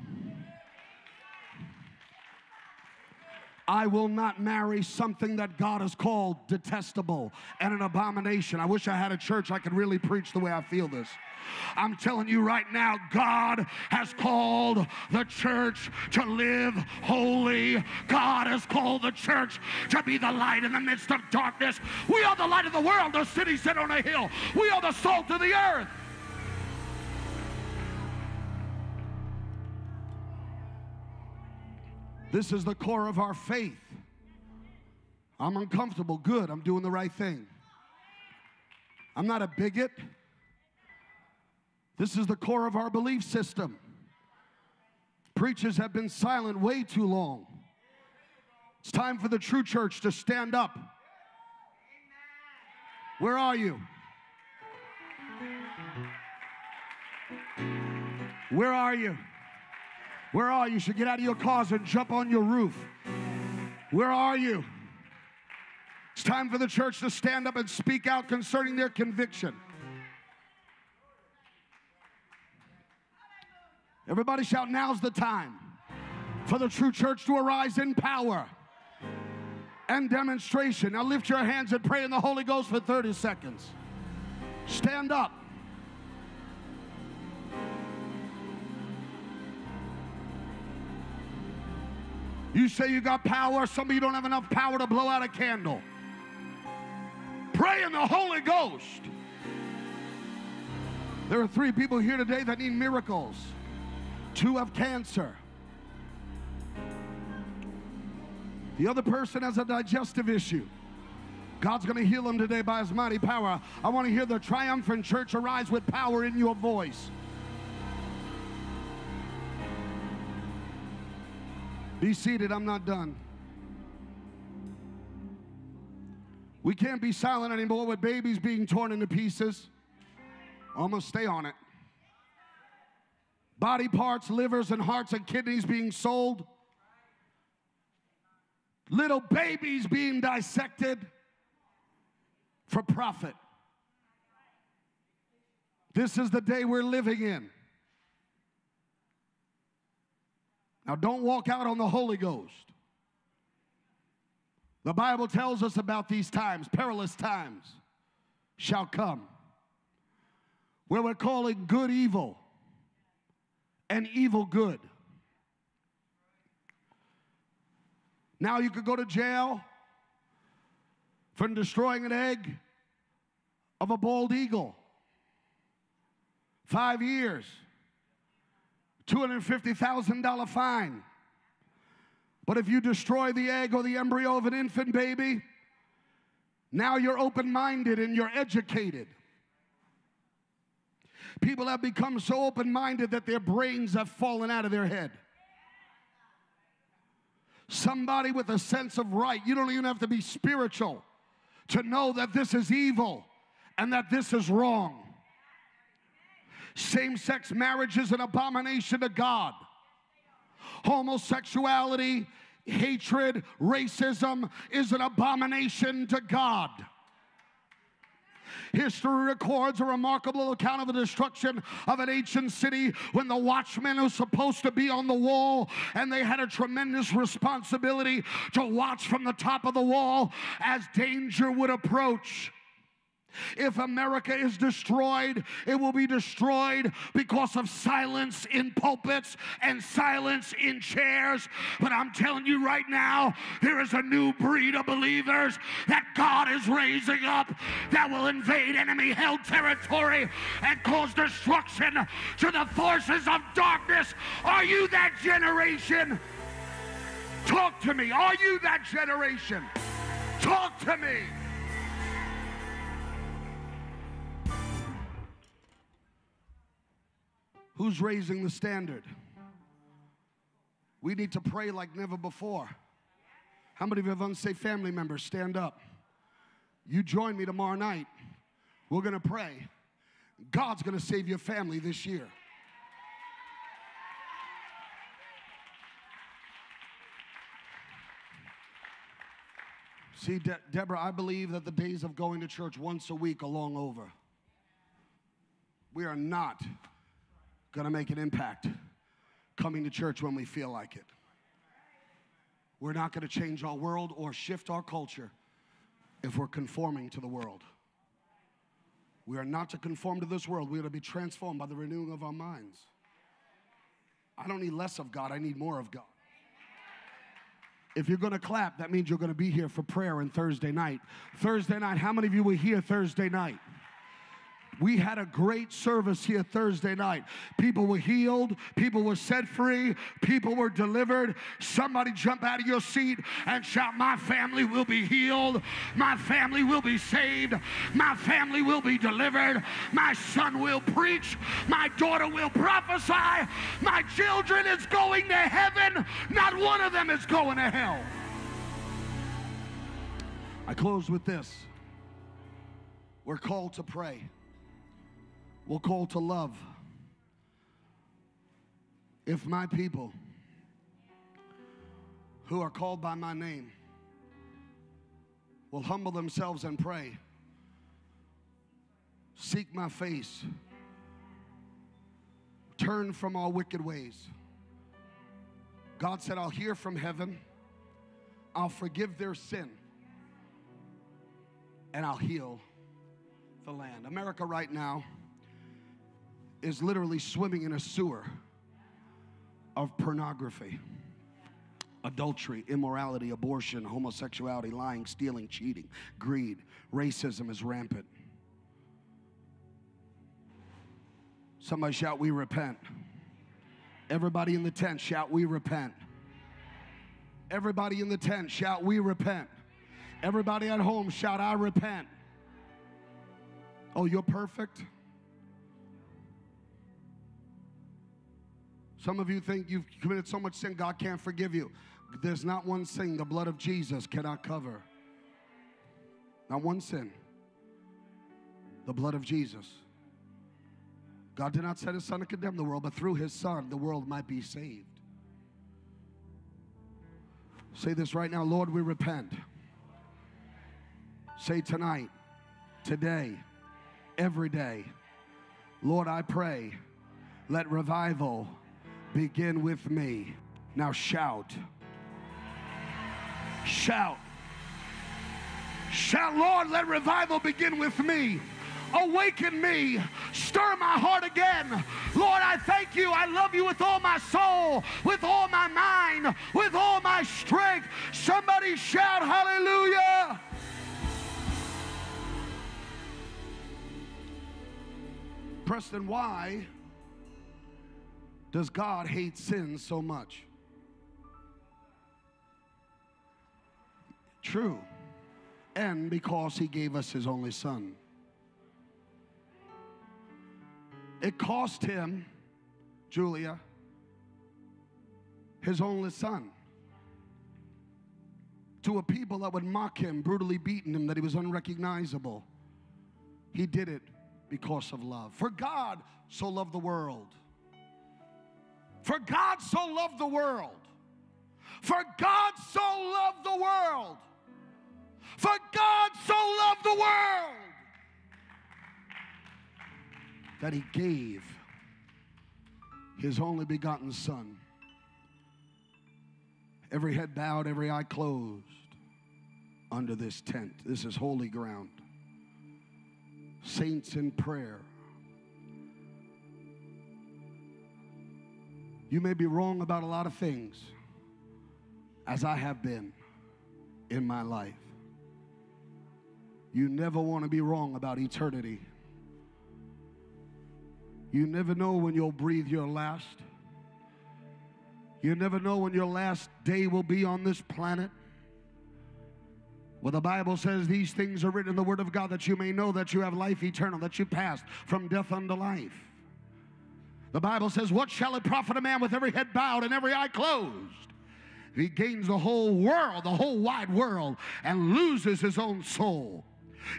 I will not marry something that God has called detestable and an abomination. I wish I had a church I could really preach the way I feel this. I'm telling you right now, God has called the church to live holy. God has called the church to be the light in the midst of darkness. We are the light of the world, the city set on a hill. We are the salt of the earth. This is the core of our faith. I'm uncomfortable. Good. I'm doing the right thing. I'm not a bigot. This is the core of our belief system. Preachers have been silent way too long. It's time for the true church to stand up. Where are you? Where are you? Where are you? Should get out of your cars and jump on your roof. Where are you? It's time for the church to stand up and speak out concerning their conviction. Everybody shout, now's the time for the true church to arise in power and demonstration. Now lift your hands and pray in the Holy Ghost for 30 seconds. Stand up. You say you got power, some of you don't have enough power to blow out a candle. Pray in the Holy Ghost. There are three people here today that need miracles. Two have cancer. The other person has a digestive issue. God's going to heal them today by his mighty power. I want to hear the triumphant church arise with power in your voice. Be seated, I'm not done. We can't be silent anymore with babies being torn into pieces. To stay on it. Body parts, livers, and hearts and kidneys being sold. Little babies being dissected for profit. This is the day we're living in. Now, don't walk out on the Holy Ghost. The Bible tells us about these times, perilous times shall come, where we're calling good evil and evil good. Now you could go to jail for destroying an egg of a bald eagle. Five years. $250,000 fine. But if you destroy the egg or the embryo of an infant baby, now you're open minded and you're educated. People have become so open minded that their brains have fallen out of their head. Somebody with a sense of right, you don't even have to be spiritual to know that this is evil and that this is wrong. Same sex marriage is an abomination to God. Homosexuality, hatred, racism is an abomination to God. History records a remarkable account of the destruction of an ancient city when the watchmen were supposed to be on the wall and they had a tremendous responsibility to watch from the top of the wall as danger would approach. If America is destroyed, it will be destroyed because of silence in pulpits and silence in chairs. But I'm telling you right now, there is a new breed of believers that God is raising up that will invade enemy held territory and cause destruction to the forces of darkness. Are you that generation? Talk to me. Are you that generation? Talk to me. Who's raising the standard? We need to pray like never before. How many of you have unsafe family members? Stand up. You join me tomorrow night. We're going to pray. God's going to save your family this year. See, De- Deborah, I believe that the days of going to church once a week are long over. We are not going to make an impact coming to church when we feel like it. We're not going to change our world or shift our culture if we're conforming to the world. We are not to conform to this world. We are to be transformed by the renewing of our minds. I don't need less of God, I need more of God. If you're going to clap, that means you're going to be here for prayer on Thursday night. Thursday night, how many of you were here Thursday night? We had a great service here Thursday night. People were healed, people were set free, people were delivered. Somebody jump out of your seat and shout, My family will be healed, my family will be saved, my family will be delivered, my son will preach, my daughter will prophesy, my children is going to heaven, not one of them is going to hell. I close with this. We're called to pray. We're called to love. If my people who are called by my name will humble themselves and pray, seek my face, turn from all wicked ways. God said, I'll hear from heaven, I'll forgive their sin, and I'll heal the land. America, right now, is literally swimming in a sewer of pornography, adultery, immorality, abortion, homosexuality, lying, stealing, cheating, greed, racism is rampant. Somebody shout, We repent. Everybody in the tent shout, We repent. Everybody in the tent shout, We repent. Everybody at home shout, I repent. Oh, you're perfect? Some of you think you've committed so much sin, God can't forgive you. There's not one sin the blood of Jesus cannot cover. Not one sin. The blood of Jesus. God did not send his son to condemn the world, but through his son, the world might be saved. Say this right now Lord, we repent. Say tonight, today, every day, Lord, I pray, let revival begin with me. Now shout. Shout. Shout, Lord, let revival begin with me. Awaken me. Stir my heart again. Lord, I thank you. I love you with all my soul, with all my mind, with all my strength. Somebody shout, Hallelujah. Preston, why does God hate sin so much? True. And because he gave us his only son. It cost him, Julia, his only son. To a people that would mock him, brutally beaten him, that he was unrecognizable. He did it because of love. For God so loved the world. For God so loved the world. For God so loved the world. For God so loved the world that he gave his only begotten Son. Every head bowed, every eye closed under this tent. This is holy ground. Saints in prayer. You may be wrong about a lot of things, as I have been in my life. You never want to be wrong about eternity. You never know when you'll breathe your last. You never know when your last day will be on this planet. Well, the Bible says these things are written in the Word of God that you may know that you have life eternal, that you passed from death unto life. The Bible says, What shall it profit a man with every head bowed and every eye closed? If he gains the whole world, the whole wide world, and loses his own soul.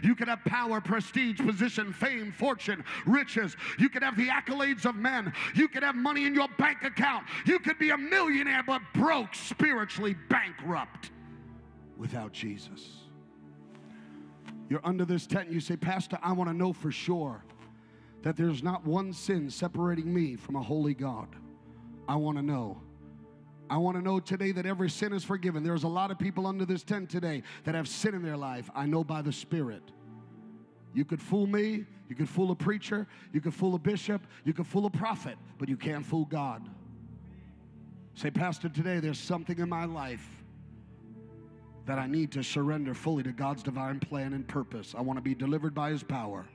You could have power, prestige, position, fame, fortune, riches. You could have the accolades of men. You could have money in your bank account. You could be a millionaire, but broke, spiritually bankrupt without Jesus. You're under this tent and you say, Pastor, I want to know for sure that there's not one sin separating me from a holy God. I want to know. I want to know today that every sin is forgiven. There's a lot of people under this tent today that have sin in their life. I know by the Spirit. You could fool me, you could fool a preacher, you could fool a bishop, you could fool a prophet, but you can't fool God. Say, Pastor, today there's something in my life that I need to surrender fully to God's divine plan and purpose. I want to be delivered by His power.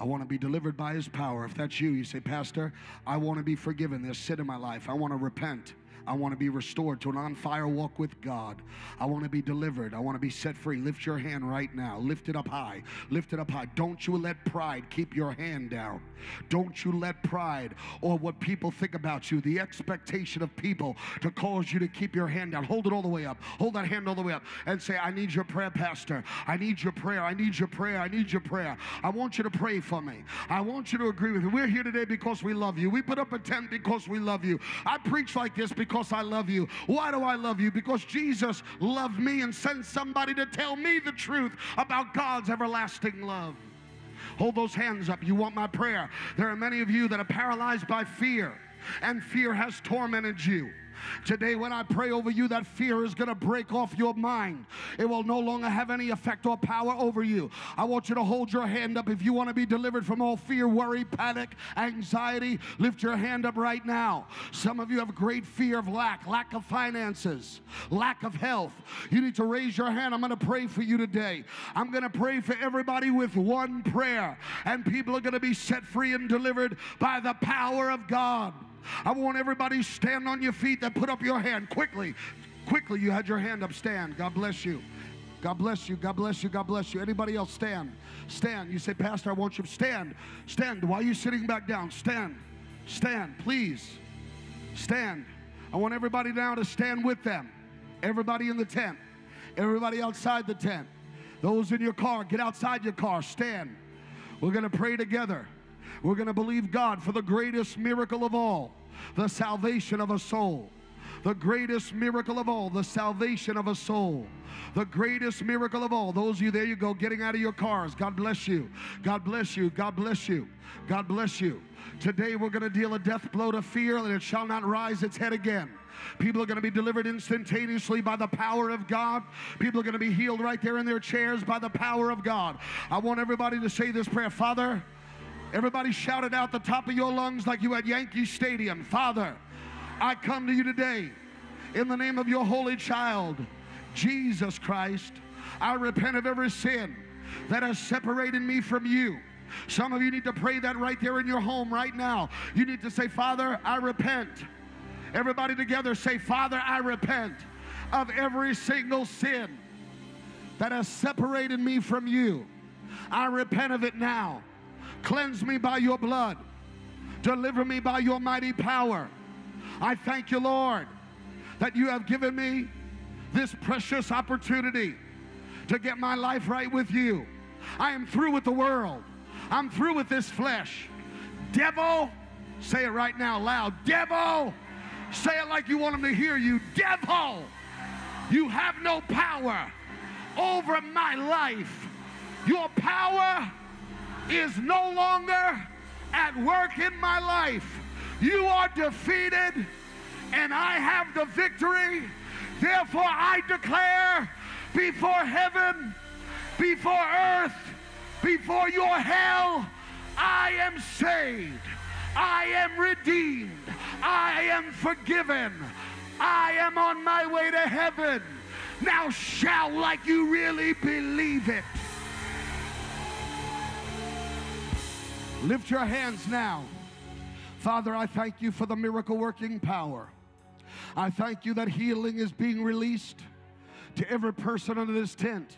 I want to be delivered by His power. If that's you, you say, Pastor, I want to be forgiven. There's sin in my life. I want to repent. I want to be restored to an on fire walk with God. I want to be delivered. I want to be set free. Lift your hand right now. Lift it up high. Lift it up high. Don't you let pride keep your hand down. Don't you let pride or what people think about you, the expectation of people to cause you to keep your hand down. Hold it all the way up. Hold that hand all the way up and say, I need your prayer, Pastor. I need your prayer. I need your prayer. I need your prayer. I want you to pray for me. I want you to agree with me. We're here today because we love you. We put up a tent because we love you. I preach like this because I love you. Why do I love you? Because Jesus loved me and sent somebody to tell me the truth about God's everlasting love. Hold those hands up. You want my prayer. There are many of you that are paralyzed by fear, and fear has tormented you. Today, when I pray over you, that fear is going to break off your mind. It will no longer have any effect or power over you. I want you to hold your hand up if you want to be delivered from all fear, worry, panic, anxiety. Lift your hand up right now. Some of you have great fear of lack, lack of finances, lack of health. You need to raise your hand. I'm going to pray for you today. I'm going to pray for everybody with one prayer, and people are going to be set free and delivered by the power of God. I want everybody stand on your feet that put up your hand quickly. Quickly, you had your hand up. Stand. God bless you. God bless you. God bless you. God bless you. Anybody else stand? Stand. You say, Pastor, I want you to stand. Stand. Why are you sitting back down? Stand. Stand, please. Stand. I want everybody now to stand with them. Everybody in the tent. Everybody outside the tent. Those in your car, get outside your car. Stand. We're going to pray together. We're going to believe God for the greatest miracle of all the salvation of a soul. The greatest miracle of all, the salvation of a soul. The greatest miracle of all. Those of you, there you go, getting out of your cars. God bless you. God bless you. God bless you. God bless you. Today we're going to deal a death blow to fear, and it shall not rise its head again. People are going to be delivered instantaneously by the power of God. People are going to be healed right there in their chairs by the power of God. I want everybody to say this prayer Father, Everybody shouted out the top of your lungs like you at Yankee Stadium. Father, I come to you today in the name of your holy child, Jesus Christ. I repent of every sin that has separated me from you. Some of you need to pray that right there in your home right now. You need to say, Father, I repent. Everybody together say, Father, I repent of every single sin that has separated me from you. I repent of it now. Cleanse me by your blood. Deliver me by your mighty power. I thank you, Lord, that you have given me this precious opportunity to get my life right with you. I am through with the world. I'm through with this flesh. Devil, say it right now loud. Devil, say it like you want him to hear you. Devil, you have no power over my life. Your power is no longer at work in my life. You are defeated, and I have the victory. Therefore, I declare before heaven, before earth, before your hell, I am saved. I am redeemed. I am forgiven. I am on my way to heaven. Now shout like you really believe it. Lift your hands now. Father, I thank you for the miracle working power. I thank you that healing is being released to every person under this tent.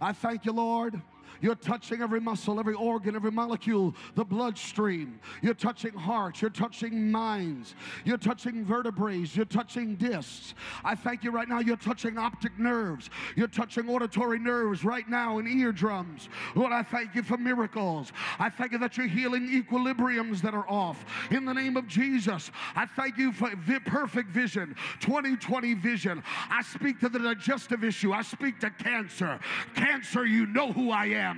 I thank you, Lord, You're touching every muscle, every organ, every molecule, the bloodstream. You're touching hearts. You're touching minds. You're touching vertebrae. You're touching discs. I thank you right now. You're touching optic nerves. You're touching auditory nerves right now and eardrums. Lord, I thank you for miracles. I thank you that you're healing equilibriums that are off. In the name of Jesus, I thank you for perfect vision, 2020 vision. I speak to the digestive issue. I speak to cancer. Cancer, you know who I am.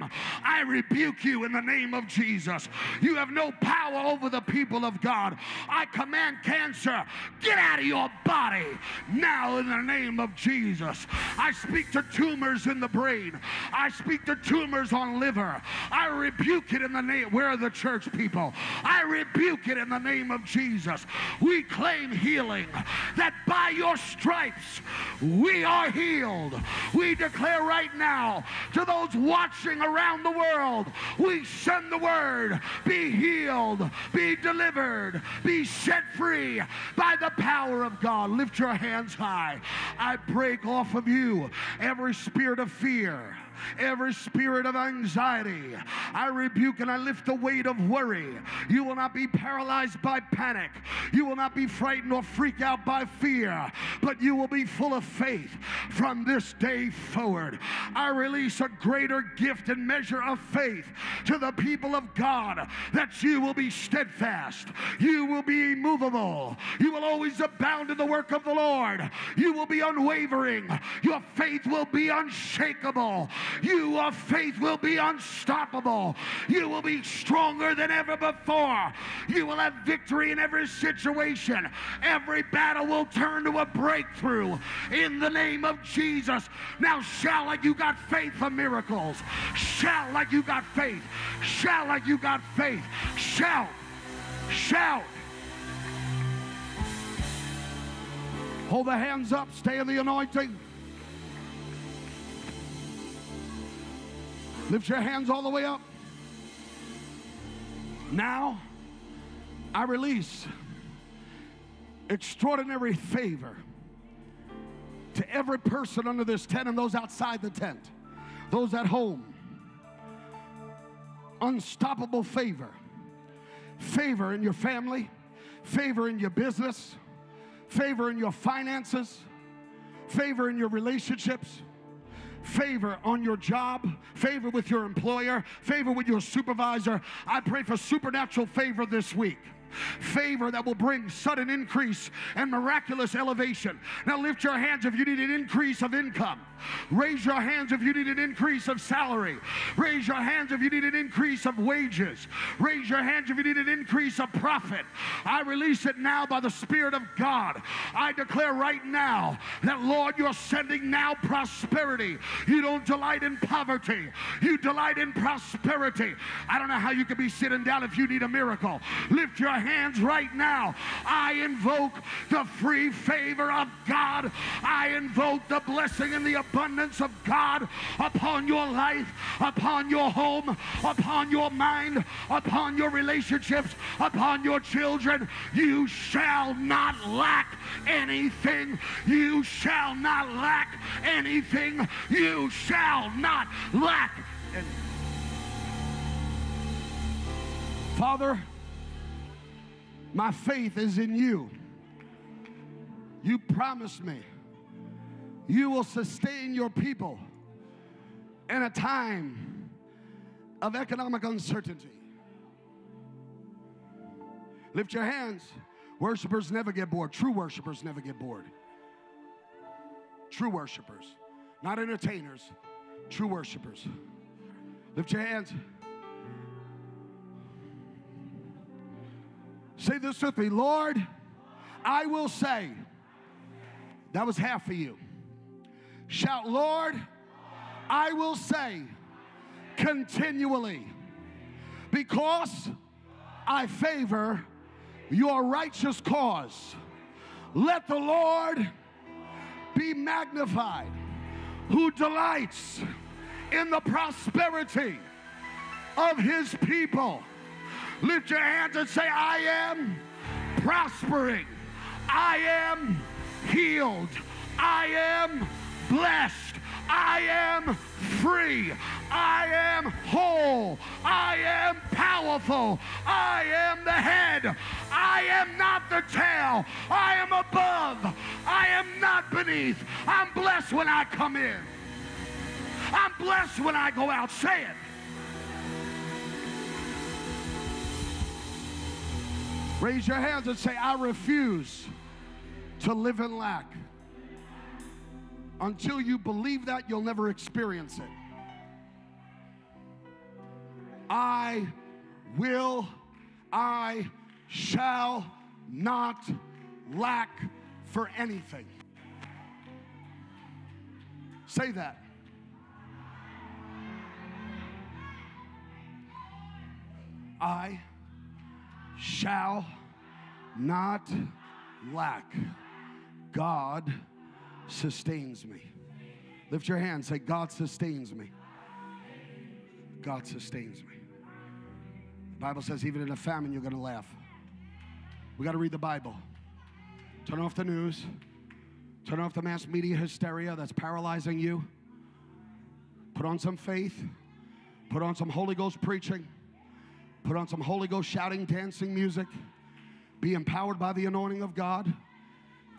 I rebuke you in the name of Jesus. You have no power over the people of God. I command cancer, get out of your body now in the name of Jesus. I speak to tumors in the brain. I speak to tumors on liver. I rebuke it in the name. Where are the church people? I rebuke it in the name of Jesus. We claim healing that by your stripes we are healed. We declare right now to those watching around the world, we send the word be healed, be delivered, be set free by the power of God. Lift your hands high. I break off of you every spirit of fear every spirit of anxiety. I rebuke and I lift the weight of worry. You will not be paralyzed by panic. You will not be frightened or freak out by fear, but you will be full of faith from this day forward. I release a greater gift and measure of faith to the people of God that you will be steadfast. You will be immovable. You will always abound in the work of the Lord. You will be unwavering. Your faith will be unshakable. Your faith will be unstoppable. You will be stronger than ever before. You will have victory in every situation. Every battle will turn to a breakthrough in the name of Jesus. Now shout like you got faith for miracles. Shout like you got faith. Shout like you got faith. Shout. Shout. Hold the hands up. Stay in the anointing. Lift your hands all the way up. Now, I release extraordinary favor to every person under this tent and those outside the tent, those at home. Unstoppable favor. Favor in your family, favor in your business, favor in your finances, favor in your relationships favor on your job, favor with your employer, favor with your supervisor. I pray for supernatural favor this week. Favor that will bring sudden increase and miraculous elevation. Now lift your hands if you need an increase of income. Raise your hands if you need an increase of salary. Raise your hands if you need an increase of wages. Raise your hands if you need an increase of profit. I release it now by the Spirit of God. I declare right now that, Lord, you're sending now prosperity. You don't delight in poverty, you delight in prosperity. I don't know how you could be sitting down if you need a miracle. Lift your hands right now. I invoke the free favor of God. I invoke the blessing and the abundance of God upon your life, upon your home, upon your mind, upon your relationships, upon your children. You shall not lack anything. You shall not lack anything. You shall not lack. anything. Father, my faith is in you. You promised me you will sustain your people in a time of economic uncertainty. Lift your hands. Worshipers never get bored. True worshipers never get bored. True worshipers, not entertainers, true worshipers. Lift your hands. Say this with me Lord, I will say, that was half of you. Shout, Lord, I will say continually, because I favor your righteous cause. Let the Lord be magnified, who delights in the prosperity of his people. Lift your hands and say, I am prospering. I am healed. I am blessed. I am free. I am whole. I am powerful. I am the head. I am not the tail. I am above. I am not beneath. I'm blessed when I come in. I'm blessed when I go out. Say it. Raise your hands and say, I refuse to live in lack. Until you believe that, you'll never experience it. I will, I shall not lack for anything. Say that. I shall not lack. God sustains me. Lift your hand, say, God sustains me. God sustains me. The Bible says, even in a famine, you're going to laugh. We got to read the Bible. Turn off the news. Turn off the mass media hysteria that's paralyzing you. Put on some faith. Put on some Holy Ghost preaching. Put on some Holy Ghost shouting, dancing music. Be empowered by the anointing of God,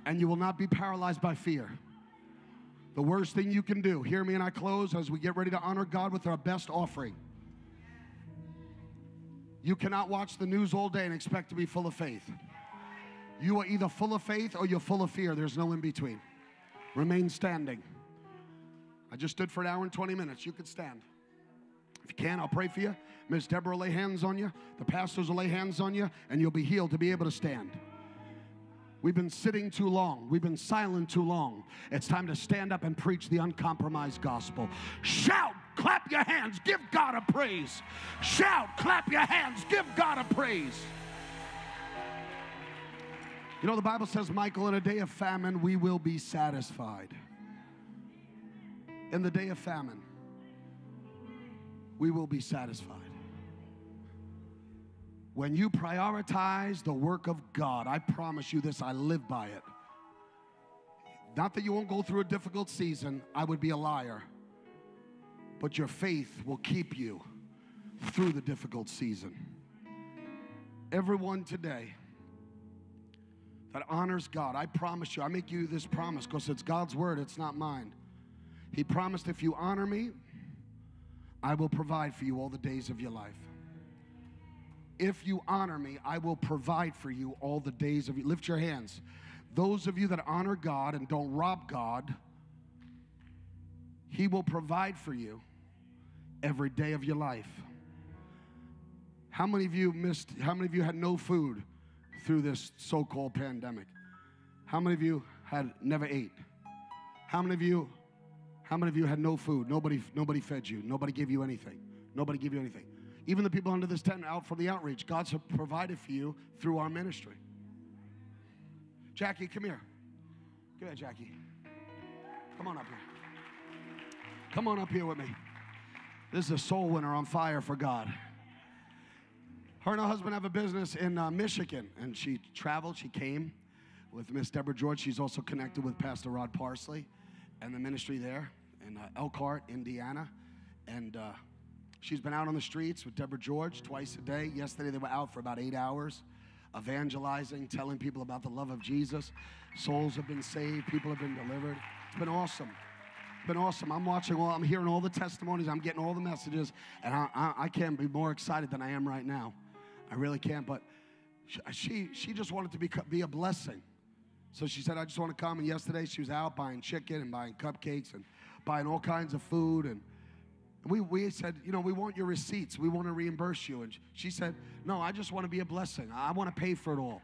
and you will not be paralyzed by fear. The worst thing you can do, hear me and I close as we get ready to honor God with our best offering. You cannot watch the news all day and expect to be full of faith. You are either full of faith or you're full of fear. There's no in between. Remain standing. I just stood for an hour and 20 minutes. You could stand. If you can, I'll pray for you. Miss Deborah will lay hands on you. The pastors will lay hands on you, and you'll be healed to be able to stand. We've been sitting too long. We've been silent too long. It's time to stand up and preach the uncompromised gospel. Shout, clap your hands, give God a praise. Shout, clap your hands, give God a praise. You know, the Bible says, Michael, in a day of famine, we will be satisfied. In the day of famine, we will be satisfied. When you prioritize the work of God, I promise you this, I live by it. Not that you won't go through a difficult season, I would be a liar. But your faith will keep you through the difficult season. Everyone today that honors God, I promise you, I make you this promise because it's God's word, it's not mine. He promised if you honor me, I will provide for you all the days of your life. If you honor me, I will provide for you all the days of you. Lift your hands. Those of you that honor God and don't rob God, He will provide for you every day of your life. How many of you missed, how many of you had no food through this so called pandemic? How many of you had never ate? How many of you how many of you had no food? Nobody, nobody fed you. Nobody gave you anything. Nobody gave you anything. Even the people under this tent out from the outreach, God's provided for you through our ministry. Jackie, come here. Come here, Jackie. Come on up here. Come on up here with me. This is a soul winner on fire for God. Her and her husband have a business in uh, Michigan, and she traveled. She came with Miss Deborah George. She's also connected with Pastor Rod Parsley and the ministry there in uh, Elkhart, Indiana. And uh, she's been out on the streets with Deborah George twice a day. Yesterday, they were out for about eight hours, evangelizing, telling people about the love of Jesus. Souls have been saved, people have been delivered. It's been awesome. It's been awesome. I'm watching all, I'm hearing all the testimonies, I'm getting all the messages, and I, I, I can't be more excited than I am right now. I really can't. But she, she just wanted to be, be a blessing. So she said, I just want to come. And yesterday she was out buying chicken and buying cupcakes and buying all kinds of food. And we, we said, you know, we want your receipts. We want to reimburse you. And she said, no, I just want to be a blessing. I want to pay for it all.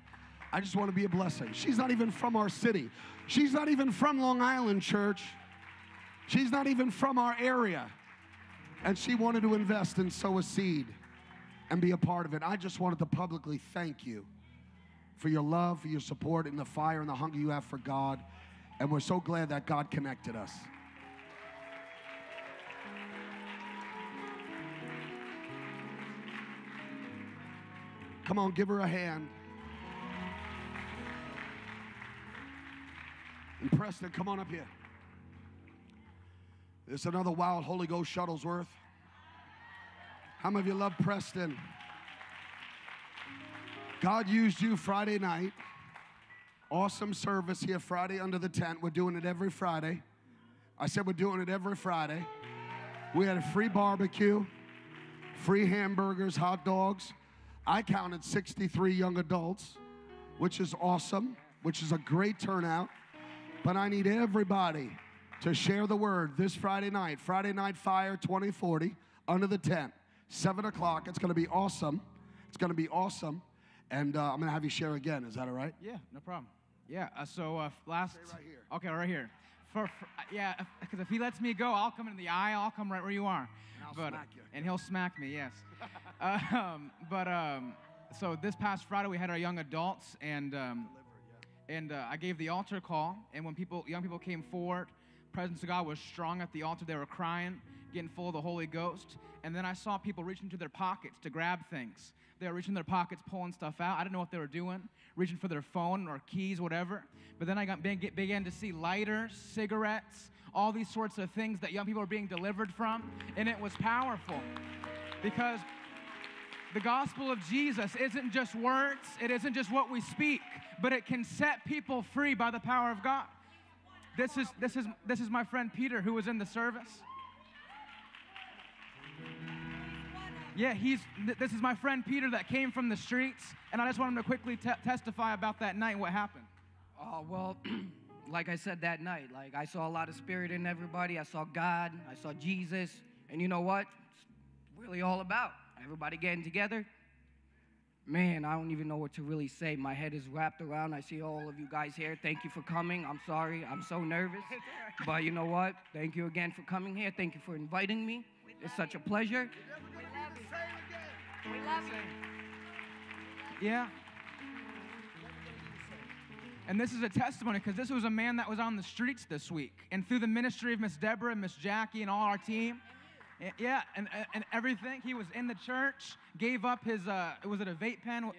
I just want to be a blessing. She's not even from our city. She's not even from Long Island Church. She's not even from our area. And she wanted to invest and sow a seed and be a part of it. I just wanted to publicly thank you for your love, for your support, and the fire and the hunger you have for God. And we're so glad that God connected us. Come on, give her a hand. And Preston, come on up here. It's another wild Holy Ghost Shuttlesworth. How many of you love Preston? God used you Friday night. Awesome service here Friday under the tent. We're doing it every Friday. I said we're doing it every Friday. We had a free barbecue, free hamburgers, hot dogs. I counted 63 young adults, which is awesome, which is a great turnout. But I need everybody to share the word this Friday night, Friday Night Fire 2040, under the tent, 7 o'clock. It's going to be awesome. It's going to be awesome. And uh, I'm going to have you share again. Is that all right? Yeah, no problem. Yeah, uh, so uh, last. Right here. Okay, right here. For, for uh, yeah, because if he lets me go, I'll come in the aisle. I'll come right where you are. And I'll but, smack you. And he'll smack me. Yes. um, but um, so this past Friday we had our young adults, and um, and uh, I gave the altar call. And when people, young people came forward, presence of God was strong at the altar. They were crying, getting full of the Holy Ghost. And then I saw people reaching into their pockets to grab things. They were reaching their pockets, pulling stuff out. I didn't know what they were doing, reaching for their phone or keys, whatever. But then I got, began, to see lighters, cigarettes, all these sorts of things that young people are being delivered from. And it was powerful because the gospel of Jesus isn't just words, it isn't just what we speak, but it can set people free by the power of God. This is this is this is my friend Peter who was in the service. Yeah, he's th- this is my friend Peter that came from the streets, and I just want him to quickly te- testify about that night and what happened. Oh, well, like I said that night, like I saw a lot of spirit in everybody. I saw God, I saw Jesus, and you know what? It's really all about everybody getting together. Man, I don't even know what to really say. My head is wrapped around. I see all of you guys here. Thank you for coming. I'm sorry. I'm so nervous. But you know what? Thank you again for coming here. Thank you for inviting me. It's such a pleasure. We love you. Yeah. And this is a testimony because this was a man that was on the streets this week. And through the ministry of Miss Deborah and Miss Jackie and all our team, eh, yeah, and, and everything, he was in the church, gave up his, uh, was it a vape pen?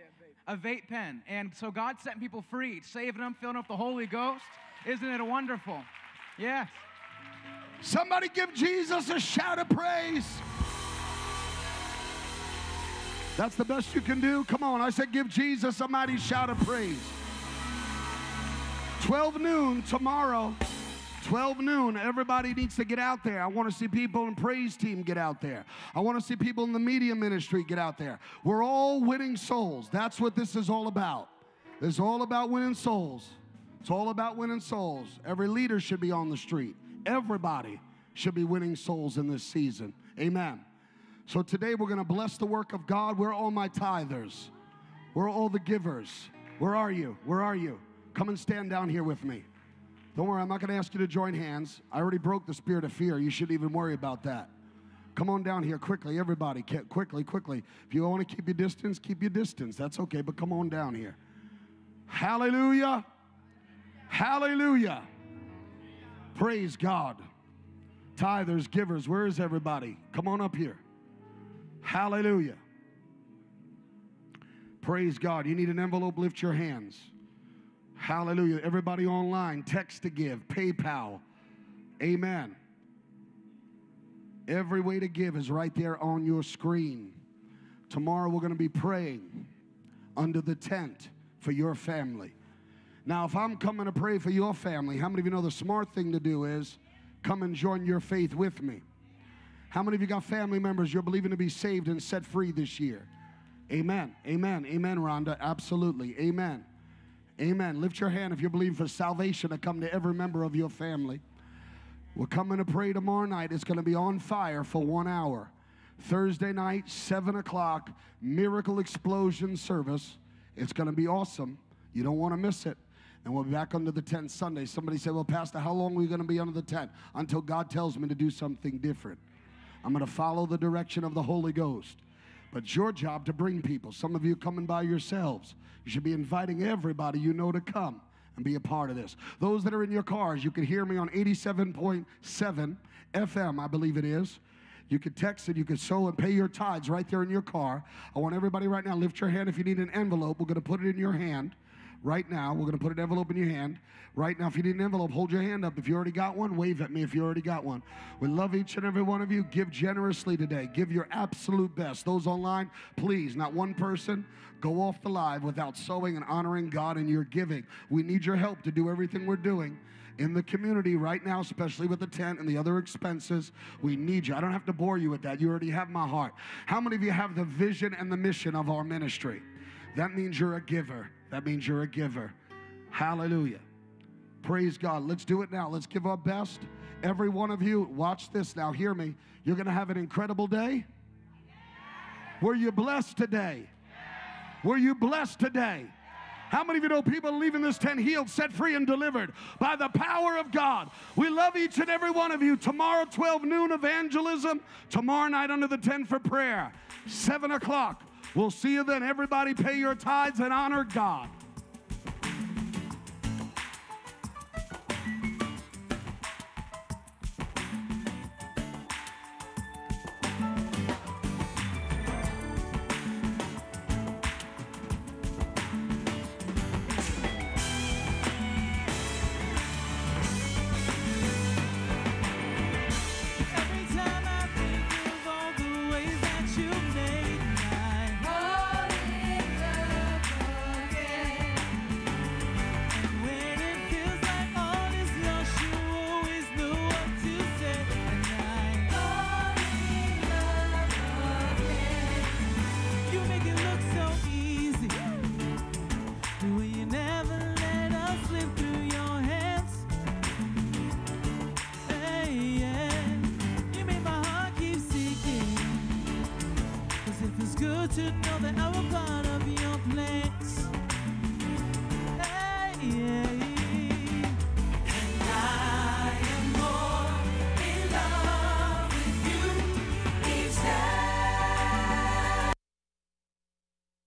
A vape pen. And so God setting people free, saving them, filling up the Holy Ghost. Isn't it wonderful? Yes. Somebody give Jesus a shout of praise. That's the best you can do. Come on, I said give Jesus a mighty shout of praise. 12 noon tomorrow. 12 noon, everybody needs to get out there. I want to see people in praise team get out there. I want to see people in the media ministry get out there. We're all winning souls. That's what this is all about. It's all about winning souls. It's all about winning souls. Every leader should be on the street. Everybody should be winning souls in this season. Amen. So today we're going to bless the work of God. We're all my tithers? We're all the givers? Where are you? Where are you? Come and stand down here with me. Don't worry, I'm not going to ask you to join hands. I already broke the spirit of fear. You shouldn't even worry about that. Come on down here quickly, everybody. Quickly, quickly. If you want to keep your distance, keep your distance. That's okay, but come on down here. Hallelujah. Hallelujah. Praise God. Tithers, givers, where is everybody? Come on up here. Hallelujah. Praise God. You need an envelope, lift your hands. Hallelujah. Everybody online, text to give, PayPal. Amen. Every way to give is right there on your screen. Tomorrow we're going to be praying under the tent for your family. Now, if I'm coming to pray for your family, how many of you know the smart thing to do is come and join your faith with me? How many of you got family members you're believing to be saved and set free this year? Amen. Amen. Amen, Rhonda. Absolutely. Amen. Amen. Lift your hand if you're believing for salvation to come to every member of your family. We're coming to pray tomorrow night. It's going to be on fire for one hour. Thursday night, 7 o'clock, miracle explosion service. It's going to be awesome. You don't want to miss it. And we'll be back under the tent Sunday. Somebody said, Well, Pastor, how long are we going to be under the tent? Until God tells me to do something different. I'm going to follow the direction of the Holy Ghost. But it's your job to bring people. Some of you coming by yourselves. You should be inviting everybody you know to come and be a part of this. Those that are in your cars, you can hear me on 87.7 FM, I believe it is. You could text it, you could sow and pay your tithes right there in your car. I want everybody right now, lift your hand if you need an envelope. We're going to put it in your hand right now. We're going to put an envelope in your hand. Right now, if you need an envelope, hold your hand up. If you already got one, wave at me if you already got one. We love each and every one of you. Give generously today. Give your absolute best. Those online, please, not one person go off the live without sowing and honoring God in your giving. We need your help to do everything we're doing in the community right now, especially with the tent and the other expenses. We need you. I don't have to bore you with that. You already have my heart. How many of you have the vision and the mission of our ministry? That means you're a giver. That means you're a giver. Hallelujah. Praise God. Let's do it now. Let's give our best. Every one of you, watch this now. Hear me. You're going to have an incredible day. Were you blessed today? Were you blessed today? How many of you know people leaving this tent healed, set free, and delivered by the power of God? We love each and every one of you. Tomorrow, 12 noon evangelism. Tomorrow night under the tent for prayer. 7 o'clock. We'll see you then. Everybody pay your tithes and honor God.